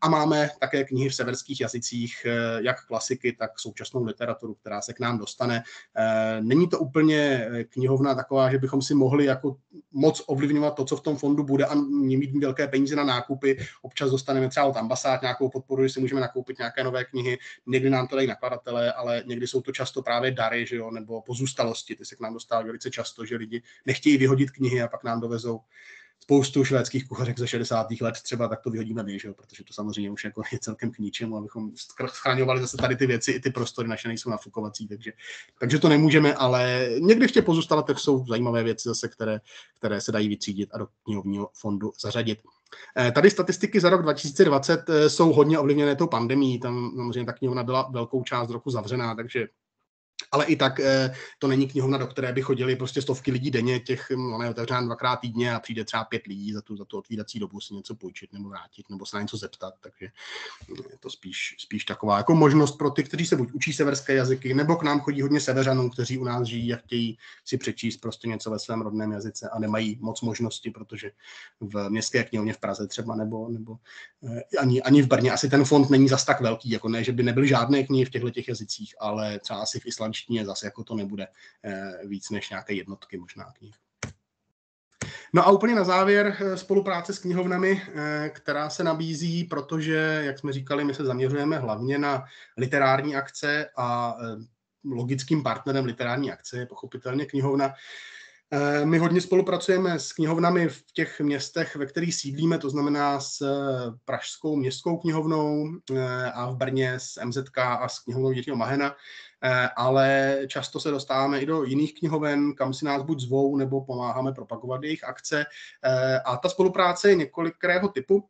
A máme také knihy v severských jazycích, eh, jak klasiky, tak současnou literaturu, která se k nám dostane. Eh, není to úplně knihovna taková, že bychom si mohli jako moc ovlivňovat to, co v tom fondu bude a mít velké peníze na nákupy. Občas dostaneme třeba od ambasád nějakou podporu, že si můžeme nakoupit nějaké nové knihy. Někdy nám to dají nakladatelé, ale někdy jsou to často právě dary, že jo, nebo pozůstalosti. Ty se k nám dostávají velice často, že lidi nechtějí vyhodit knihy a pak nám dovezou spoustu švédských kuchařek ze 60. let třeba, tak to vyhodíme my, že jo? protože to samozřejmě už jako je celkem k ničemu, abychom schraňovali zase tady ty věci, i ty prostory naše nejsou nafukovací, takže, takže to nemůžeme, ale někdy v těch pozůstalých jsou zajímavé věci zase, které, které se dají vytřídit a do knihovního fondu zařadit. Eh, tady statistiky za rok 2020 eh, jsou hodně ovlivněné tou pandemí, tam samozřejmě ta knihovna byla velkou část roku zavřená, takže ale i tak eh, to není knihovna, do které by chodili prostě stovky lidí denně, těch, hm, ona je otevřená dvakrát týdně a přijde třeba pět lidí za tu, za tu otvírací dobu si něco půjčit nebo vrátit, nebo se na něco zeptat, takže je to spíš, spíš taková jako možnost pro ty, kteří se buď učí severské jazyky, nebo k nám chodí hodně severanů, kteří u nás žijí a chtějí si přečíst prostě něco ve svém rodném jazyce a nemají moc možnosti, protože v městské knihovně v Praze třeba nebo, nebo eh, ani, ani v Brně asi ten fond není zas tak velký, jako ne, že by nebyly žádné knihy v těchto těch jazycích, ale třeba asi v Islandu angličtině zase jako to nebude eh, víc než nějaké jednotky možná knih. No a úplně na závěr eh, spolupráce s knihovnami, eh, která se nabízí, protože, jak jsme říkali, my se zaměřujeme hlavně na literární akce a logickým partnerem literární akce je pochopitelně knihovna. My hodně spolupracujeme s knihovnami v těch městech, ve kterých sídlíme, to znamená s Pražskou městskou knihovnou a v Brně s MZK a s knihovnou Jiřího Mahena. Eh, ale často se dostáváme i do jiných knihoven, kam si nás buď zvou, nebo pomáháme propagovat jejich akce. Eh, a ta spolupráce je několikrého typu.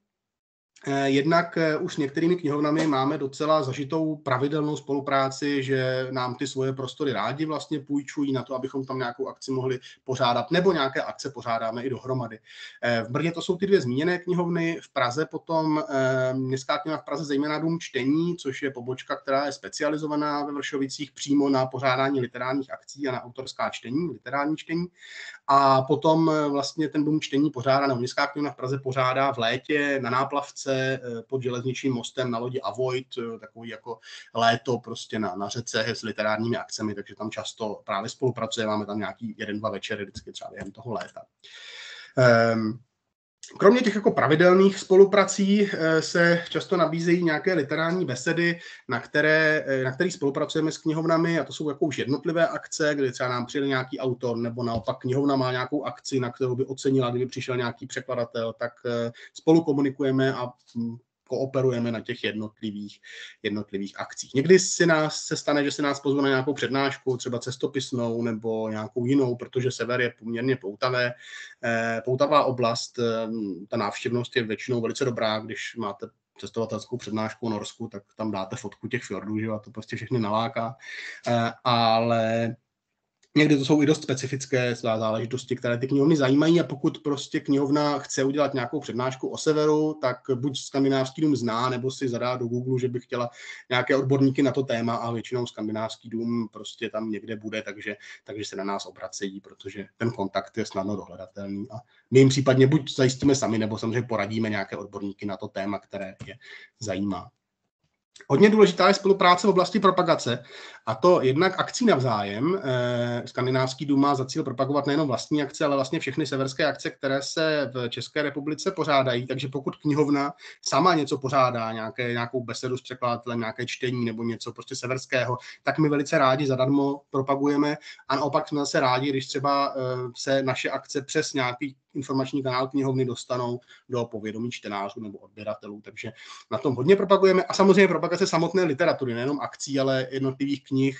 Eh, jednak eh, už s některými knihovnami máme docela zažitou pravidelnou spolupráci, že nám ty svoje prostory rádi vlastně půjčují na to, abychom tam nějakou akci mohli pořádat, nebo nějaké akce pořádáme i dohromady. Eh, v Brně to jsou ty dvě zmíněné knihovny, v Praze potom Městská knihovna v Praze zejména Dům čtení, což je pobočka, která je specializovaná ve Vršovicích přímo na pořádání literárních akcí a na autorská čtení, literární čtení. A potom vlastně ten Dům čtení pořádá, nebo Městská knihovna v Praze pořádá v létě na náplavce akce eh, pod železničním mostem na lodi Avoid, eh, takový jako léto prostě na, na řece s literárními akcemi, takže tam často právě spolupracujeme, máme tam nějaký jeden, dva večery vždycky třeba během toho léta. Um, Kromě těch jako pravidelných spoluprací eh, se často nabízejí nějaké literární besedy, na které, eh, na kterých spolupracujeme s knihovnami a to jsou jako už jednotlivé akce, kdy třeba nám přijde nějaký autor nebo naopak knihovna má nějakou akci, na kterou by ocenila, kdyby přišel nějaký překladatel, tak eh, spolu komunikujeme a hm, kooperujeme na těch jednotlivých, jednotlivých akcích. Někdy si nás se stane, že se nás pozve na nějakou přednášku, třeba cestopisnou nebo nějakou jinou, protože sever je poměrně poutavé, eh, poutavá oblast. Eh, ta návštěvnost je většinou velice dobrá, když máte cestovatelskou přednášku v Norsku, tak tam dáte fotku těch fjordů, že a to prostě všechny naláká. Eh, ale Někdy to jsou i dost specifické záležitosti, které ty knihovny zajímají a pokud prostě knihovna chce udělat nějakou přednášku o severu, tak buď skandinávský dům zná, nebo si zadá do Google, že by chtěla nějaké odborníky na to téma a většinou skandinávský dům prostě tam někde bude, takže, takže se na nás obracejí, protože ten kontakt je snadno dohledatelný a my jim případně buď zajistíme sami, nebo samozřejmě poradíme nějaké odborníky na to téma, které je zajímá. Hodně důležitá je spolupráce v oblasti propagace a to jednak akcí navzájem. Eh, Skandinávský dům má za cíl propagovat nejenom vlastní akce, ale vlastně všechny severské akce, které se v České republice pořádají. Takže pokud knihovna sama něco pořádá, nějaké, nějakou besedu s překladatelem, nějaké čtení nebo něco prostě severského, tak my velice rádi zadarmo propagujeme a naopak jsme zase rádi, když třeba eh, se naše akce přes nějaký informační kanál knihovny dostanou do povědomí čtenářů nebo odběratelů. Takže na tom hodně propagujeme a samozřejmě propagace samotné literatury, nejenom akcí, ale jednotlivých knih.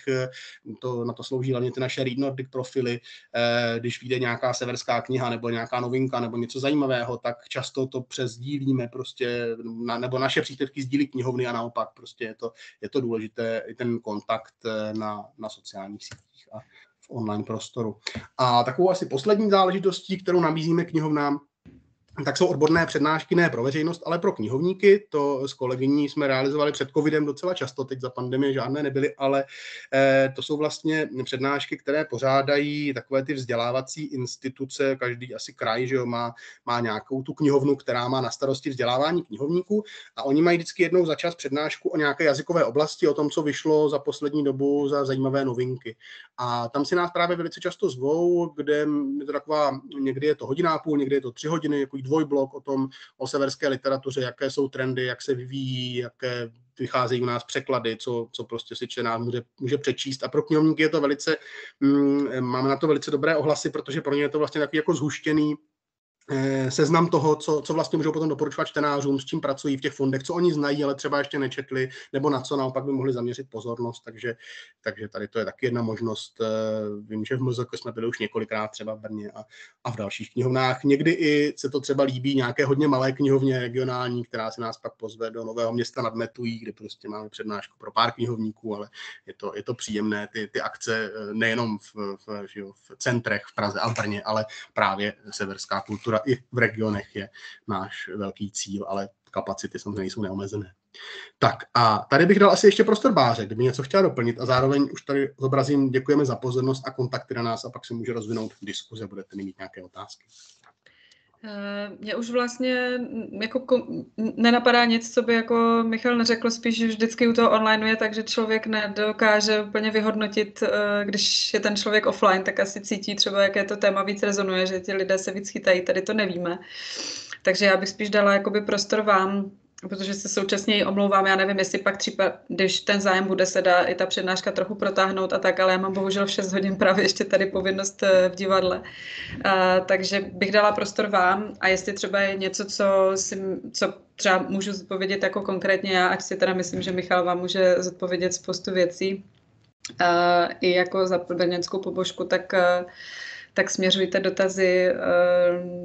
To, na to slouží hlavně ty naše Read Nordic profily. Eh, když vyjde nějaká severská kniha nebo nějaká novinka nebo něco zajímavého, tak často to přesdílíme prostě, nebo naše příspěvky sdílí knihovny a naopak prostě je to, je to důležité, i ten kontakt eh, na, na sociálních sítích a online prostoru. A takovou asi poslední záležitostí, kterou nabízíme knihovnám, tak jsou odborné přednášky ne pro veřejnost, ale pro knihovníky. To s kolegyní jsme realizovali před covidem docela často, teď za pandemie žádné nebyly, ale eh, to jsou vlastně přednášky, které pořádají takové ty vzdělávací instituce, každý asi kraj, že jo, má, má nějakou tu knihovnu, která má na starosti vzdělávání knihovníků a oni mají vždycky jednou za čas přednášku o nějaké jazykové oblasti, o tom, co vyšlo za poslední dobu za zajímavé novinky. A tam si nás právě velice často zvou, kde je to taková, někdy je to hodina a půl, někdy je to tři hodiny, jako dvojblok o tom, o severské literatuře, jaké jsou trendy, jak se vyvíjí, jaké vycházejí u nás překlady, co, co prostě si čtenář může, může přečíst. A pro knihovníky je to velice, mm, máme na to velice dobré ohlasy, protože pro ně je to vlastně takový jako zhuštěný seznam toho, co, co vlastně můžou potom doporučovat čtenářům, s čím pracují v těch fondech, co oni znají, ale třeba ještě nečetli, nebo na co naopak by mohli zaměřit pozornost. Takže, takže tady to je taky jedna možnost. Eh, vím, že v MZK jsme byli už několikrát třeba v Brně a, a v dalších knihovnách. Někdy i se to třeba líbí nějaké hodně malé knihovně regionální, která se nás pak pozve do Nového města nad Metují, kde prostě máme přednášku pro pár knihovníků, ale je to, je to příjemné. Ty, ty akce eh, nejenom v, v, v, v centrech v Praze a v Brně, ale právě severská kultura i v regionech je náš velký cíl, ale kapacity samozřejmě nejsou neomezené. Tak a tady bych dal asi ještě prostor Báře, kdyby něco chtěla doplnit a zároveň už tady zobrazím, děkujeme za pozornost a kontakty na nás a pak se může rozvinout diskuze, budete mít nějaké otázky. Eh, mě už vlastně jako nenapadá nic, co by jako Michal neřekl, spíš vždycky u toho online je tak, že člověk nedokáže úplně vyhodnotit, eh, když je ten člověk offline, tak asi cítí třeba, jaké to téma víc rezonuje, že ti lidé se víc chytají, tady to nevíme. Takže já bych spíš dala jakoby prostor vám, protože se současně i omlouvám, já nevím, jestli pak třeba, když ten zájem bude, se dá i ta přednáška trochu protáhnout a tak, ale já mám bohužel v 6 hodin právě ještě tady povinnost eh, v divadle. A, takže bych dala prostor vám a jestli třeba je něco, co, si, co třeba můžu zodpovědět jako konkrétně já, ať si teda myslím, že Michal vám může zodpovědět spoustu věcí, a, i jako za brněnskou pobožku, tak uh, tak směřujte dotazy, eh,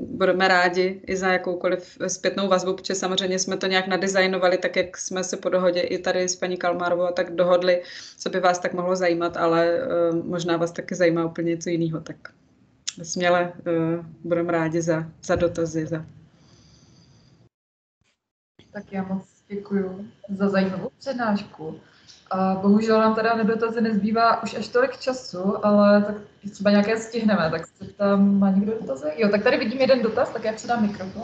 budeme rádi i za jakoukoliv zpětnou vazbu, protože samozřejmě jsme to nějak nadizajnovali, tak jak jsme se po dohodě i tady s paní Kalmárovou tak dohodli, co by vás tak mohlo zajímat, ale eh, možná vás taky zajímá úplně něco jiného, tak směle eh, budeme rádi za, za dotazy. Za... Tak já moc děkuji za zajímavou přednášku. A bohužel nám teda na dotazy nezbývá už až tolik času, ale tak třeba nějaké stihneme, tak se tam má někdo dotazy? Jo, tak tady vidím jeden dotaz, tak já předám mikrofon.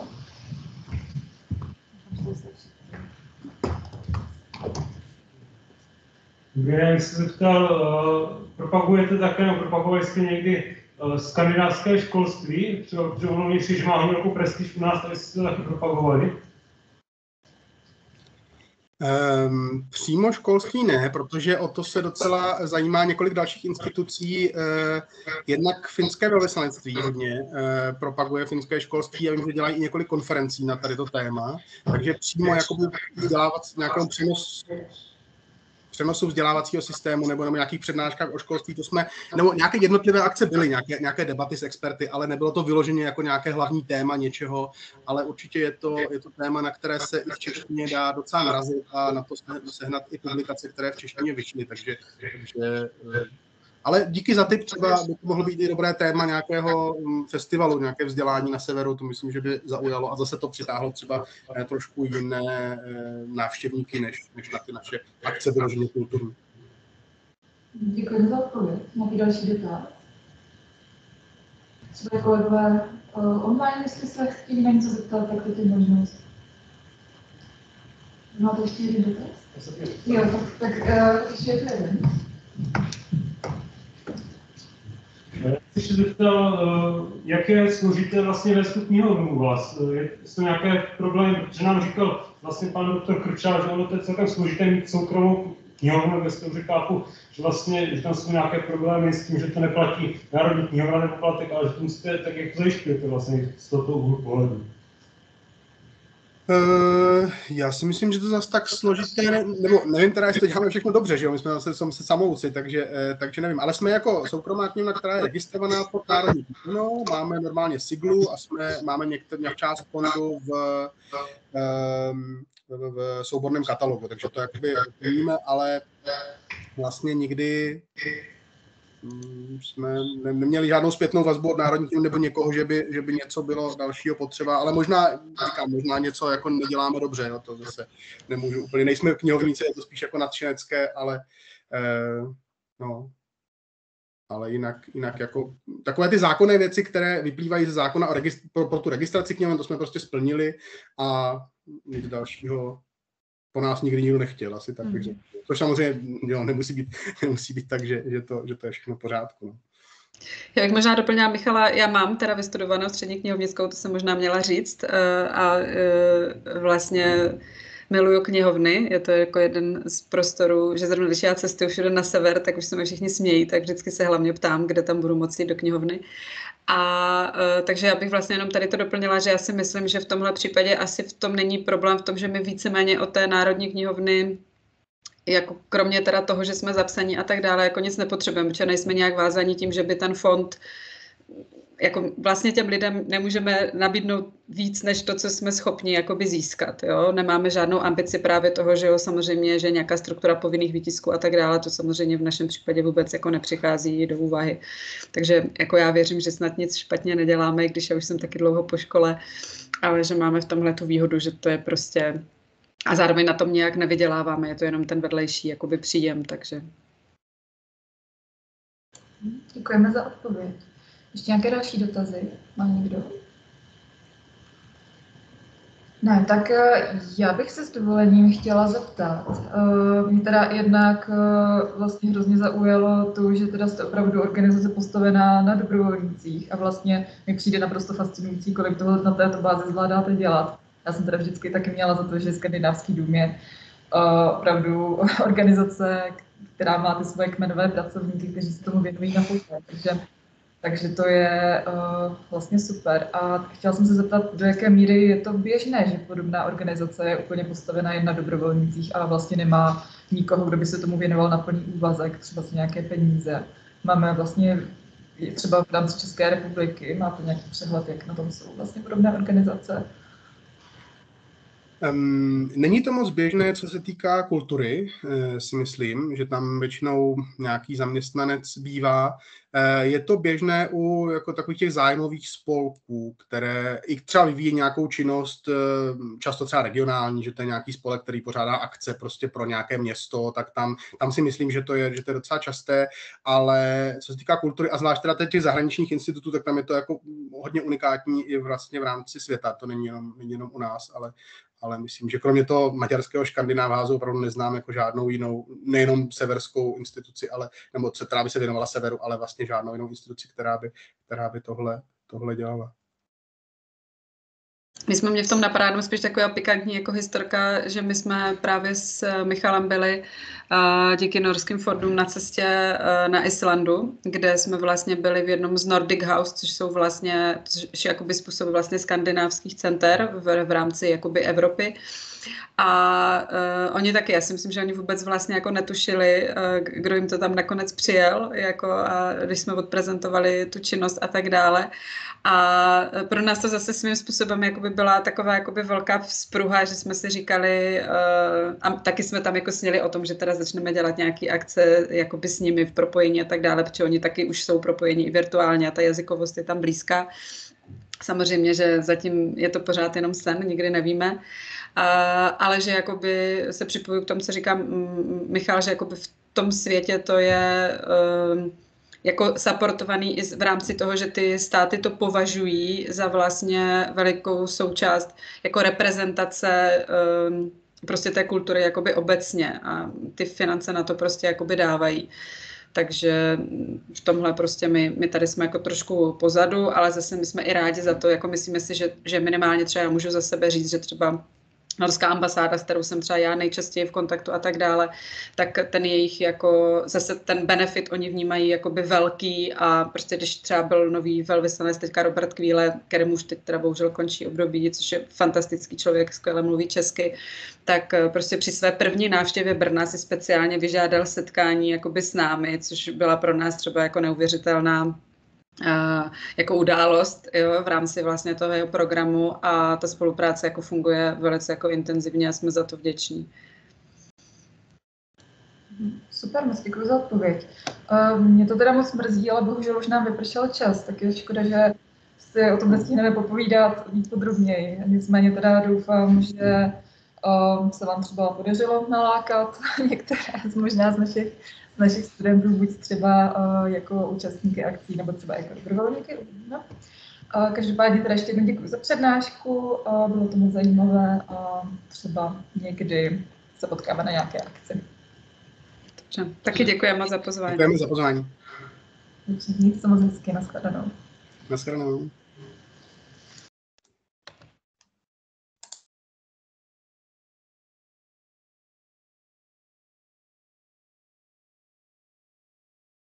Já bych se zeptal, uh, propagujete také, nebo propagovali jste někdy skandinávské školství, protože ono má hodně jako prestiž u nás, tak jste to taky propagovali. Um, přímo školství ne, protože o to se docela zajímá několik dalších institucí. Uh, jednak finské velvyslanectví hodně uh, propaguje finské školství a vím, že dělají i několik konferencí na tady to téma, takže přímo jakoby vzdělávat nějakou přenos přenosu vzdělávacího systému nebo na nějakých přednáškách o školství, to jsme, nebo nějaké jednotlivé akce byly, nějaké, nějaké debaty s experty, ale nebylo to vyloženě jako nějaké hlavní téma něčeho, ale určitě je to, je to téma, na které se i v češtině dá docela narazit a na to sehnat i publikace, které v češtině vyšly, takže, takže ale díky za tip, třeba by to mohlo být i dobré téma nějakého mm, festivalu, nějaké vzdělání na severu, to myslím, že by zaujalo a zase to přitáhlo třeba eh, trošku jiné eh, návštěvníky, než, než na ty naše akce vyloženě kulturní. Děkuji za odpověď. Nějaký další dotaz? Třeba kolegové uh, online, jestli se chtějí na něco zeptat, tak to je možnost. Máte ještě jeden dotaz? Jo, tak, tak ještě jeden. Chci se zeptal, eh, jak je složité vlastně ve tu knihovnu u vás? Eh, jsou nějaké problémy, protože nám říkal vlastně pan doktor Krčál, že ono to je celkem složité mít soukromou knihovnu, ve tom, že chápu, že vlastně, že tam jsou nějaké problémy s tím, že to neplatí Národní knihovna nebo platek, ale že to musíte, tak jak to zajišťujete vlastně z tohoto úhlu pohledu? Uh, já si myslím, že to zase tak složité, ne, nebo nevím teda, jestli to děláme všechno dobře, že jo, my jsme zase jsme se samouci, takže, uh, takže nevím, ale jsme jako soukromá knihovna, která je registrovaná pod národní knihovnou, máme normálně siglu a jsme, máme některou část fondu v, um, v, v, souborném katalogu, takže to jakoby víme, ale vlastně nikdy jsme neměli žádnou zpětnou vazbu od národních nebo někoho, že by, že by něco bylo dalšího potřeba, ale možná, říkám, možná něco jako neděláme dobře, jo, to zase nemůžu úplně, nejsme knihovníci, je to spíš jako nadšenecké, ale eh, no, ale jinak, jinak jako takové ty zákonné věci, které vyplývají ze zákona o registr, pro, pro tu registraci knihoven, to jsme prostě splnili a nic dalšího po nás nikdy nikdo nechtěl, asi tak bych řekl. Což samozřejmě jo, nemusí, být, nemusí být tak, že, že, to, že to je všechno v pořádku. No. Já bych možná doplnila Michala, já mám teda vystudovanou střední knihovnickou, to jsem možná měla říct eh, a eh, vlastně miluju knihovny, je to jako jeden z prostorů, že zrovna když já cestuju všude na sever, tak už se mi všichni smějí, tak vždycky se hlavně ptám, kde tam budu moci do knihovny. A uh, takže já bych vlastně jenom tady to doplnila, že já si myslím, že v tomhle případě asi v tom není problém v tom, že my víceméně od té Národní knihovny jako kromě teda toho, že jsme zapsaní a tak dále, jako nic nepotřebujeme, protože nejsme nějak vázaní tím, že by ten fond jako vlastně těm lidem nemůžeme nabídnout víc, než to, co jsme schopni jakoby získat. Jo? Nemáme žádnou ambici právě toho, že jo, samozřejmě, že nějaká struktura povinných výtisků a tak dále, to samozřejmě v našem případě vůbec jako nepřichází do úvahy. Takže jako já věřím, že snad nic špatně neděláme, když já už jsem taky dlouho po škole, ale že máme v tomhle tu výhodu, že to je prostě a zároveň na tom nějak nevyděláváme, je to jenom ten vedlejší jakoby příjem, takže. Děkujeme za odpověď. Ještě nějaké další dotazy? Má někdo? Ne, tak eh, já bych se s dovolením chtěla zeptat. Eh, mě teda jednak eh, vlastně hrozně zaujalo to, že teda jste opravdu organizace postavená na dobrovolnících a vlastně mi přijde naprosto fascinující, kolik toho na této bázi zvládáte dělat. Já jsem teda vždycky taky měla za to, že Skandinávský dům je opravdu organizace, která má ty svoje kmenové pracovníky, kteří se tomu věnují na půjde. Takže takže to je uh, vlastně super. A chtěla jsem se zeptat, do jaké míry je to běžné, že podobná organizace je úplně postavená jen na dobrovolnících a vlastně nemá nikoho, kdo by se tomu věnoval na plný úvazek, třeba si nějaké peníze. Máme vlastně třeba v rámci České republiky, máte nějaký přehled, jak na tom jsou vlastně podobné organizace? Um, není to moc běžné, co se týká kultury, uh, si myslím, že tam většinou nějaký zaměstnanec bývá. Uh, je to běžné u jako takových těch zájmových spolků, které i třeba vyvíjí nějakou činnost, uh, často třeba regionální, že to je nějaký spolek, který pořádá akce prostě pro nějaké město, tak tam, tam si myslím, že to, je, že to je docela časté, ale co se týká kultury a zvlášť teda těch zahraničních institutů, tak tam je to jako hodně unikátní i vlastně v rámci světa, to není jenom, není jenom u nás, ale, ale myslím, že kromě toho maďarského škandinávázu opravdu neznám jako žádnou jinou, nejenom severskou instituci, ale, nebo která by se věnovala severu, ale vlastně žádnou jinou instituci, která by, která by tohle, tohle dělala. My jsme mě v tom napadá jenom spíš taková pikantní jako historka, že my jsme právě s Michalem byli uh, díky norským Fordům na cestě uh, na Islandu, kde jsme vlastně byli v jednom z Nordic House, což jsou vlastně, což jakoby způsob vlastně skandinávských center v, v rámci jakoby Evropy. A uh, oni taky, já si myslím, že oni vůbec vlastně jako netušili, uh, kdo jim to tam nakonec přijel, jako a když jsme odprezentovali tu činnost a tak dále. A pro nás to zase svým způsobem jakoby byla taková jakoby velká vzpruha, že jsme si říkali, uh, a taky jsme tam jako sněli o tom, že teda začneme dělat nějaké akce jakoby s nimi v propojení a tak dále, protože oni taky už jsou propojení i virtuálně a ta jazykovost je tam blízká. Samozřejmě, že zatím je to pořád jenom sen, nikdy nevíme. Ale že jakoby se připojuji k tomu, co říkám Michal, že jakoby v tom světě to je uh, jako supportovaný i v rámci toho, že ty státy to považují za vlastně velikou součást jako reprezentace um, prostě té kultury jakoby obecně a ty finance na to prostě jakoby dávají. Takže v tomhle prostě my, my tady jsme jako trošku pozadu, ale zase my jsme i rádi za to, jako myslíme si, že, že minimálně třeba já můžu za sebe říct, že třeba norská ambasáda, s kterou jsem třeba já nejčastěji v kontaktu a tak dále, tak ten jejich jako, zase ten benefit oni vnímají jakoby velký a prostě když třeba byl nový velvyslanec teďka Robert Kvíle, kterému už teď teda bohužel končí období, což je fantastický člověk, skvěle mluví česky, tak eh, prostě při své první návštěvě Brna si speciálně vyžádal setkání jakoby s námi, což byla pro nás třeba jako neuvěřitelná jako událost jo, v rámci vlastně toho jeho programu a ta spolupráce jako funguje velice jako intenzivně a jsme za to vděční. Super, moc děkuji za odpověď. Mě to teda moc mrzí, ale bohužel už nám vypršel čas, tak je škoda, že si o tom nestihneme popovídat víc podrobněji. Nicméně teda doufám, že se vám třeba podařilo nalákat některé z možná z našich našich studentů, buď třeba uh, jako účastníky akcí, nebo třeba jako dobrovolníky. No. Uh, každopádně teda ještě jednou děkuji za přednášku, uh, bylo to moc zajímavé a třeba někdy se potkáme na nějaké akci. Dobře, taky děkujeme za pozvání. Děkujeme za pozvání. Mějte se moc hezky, nashledanou. Nashledanou.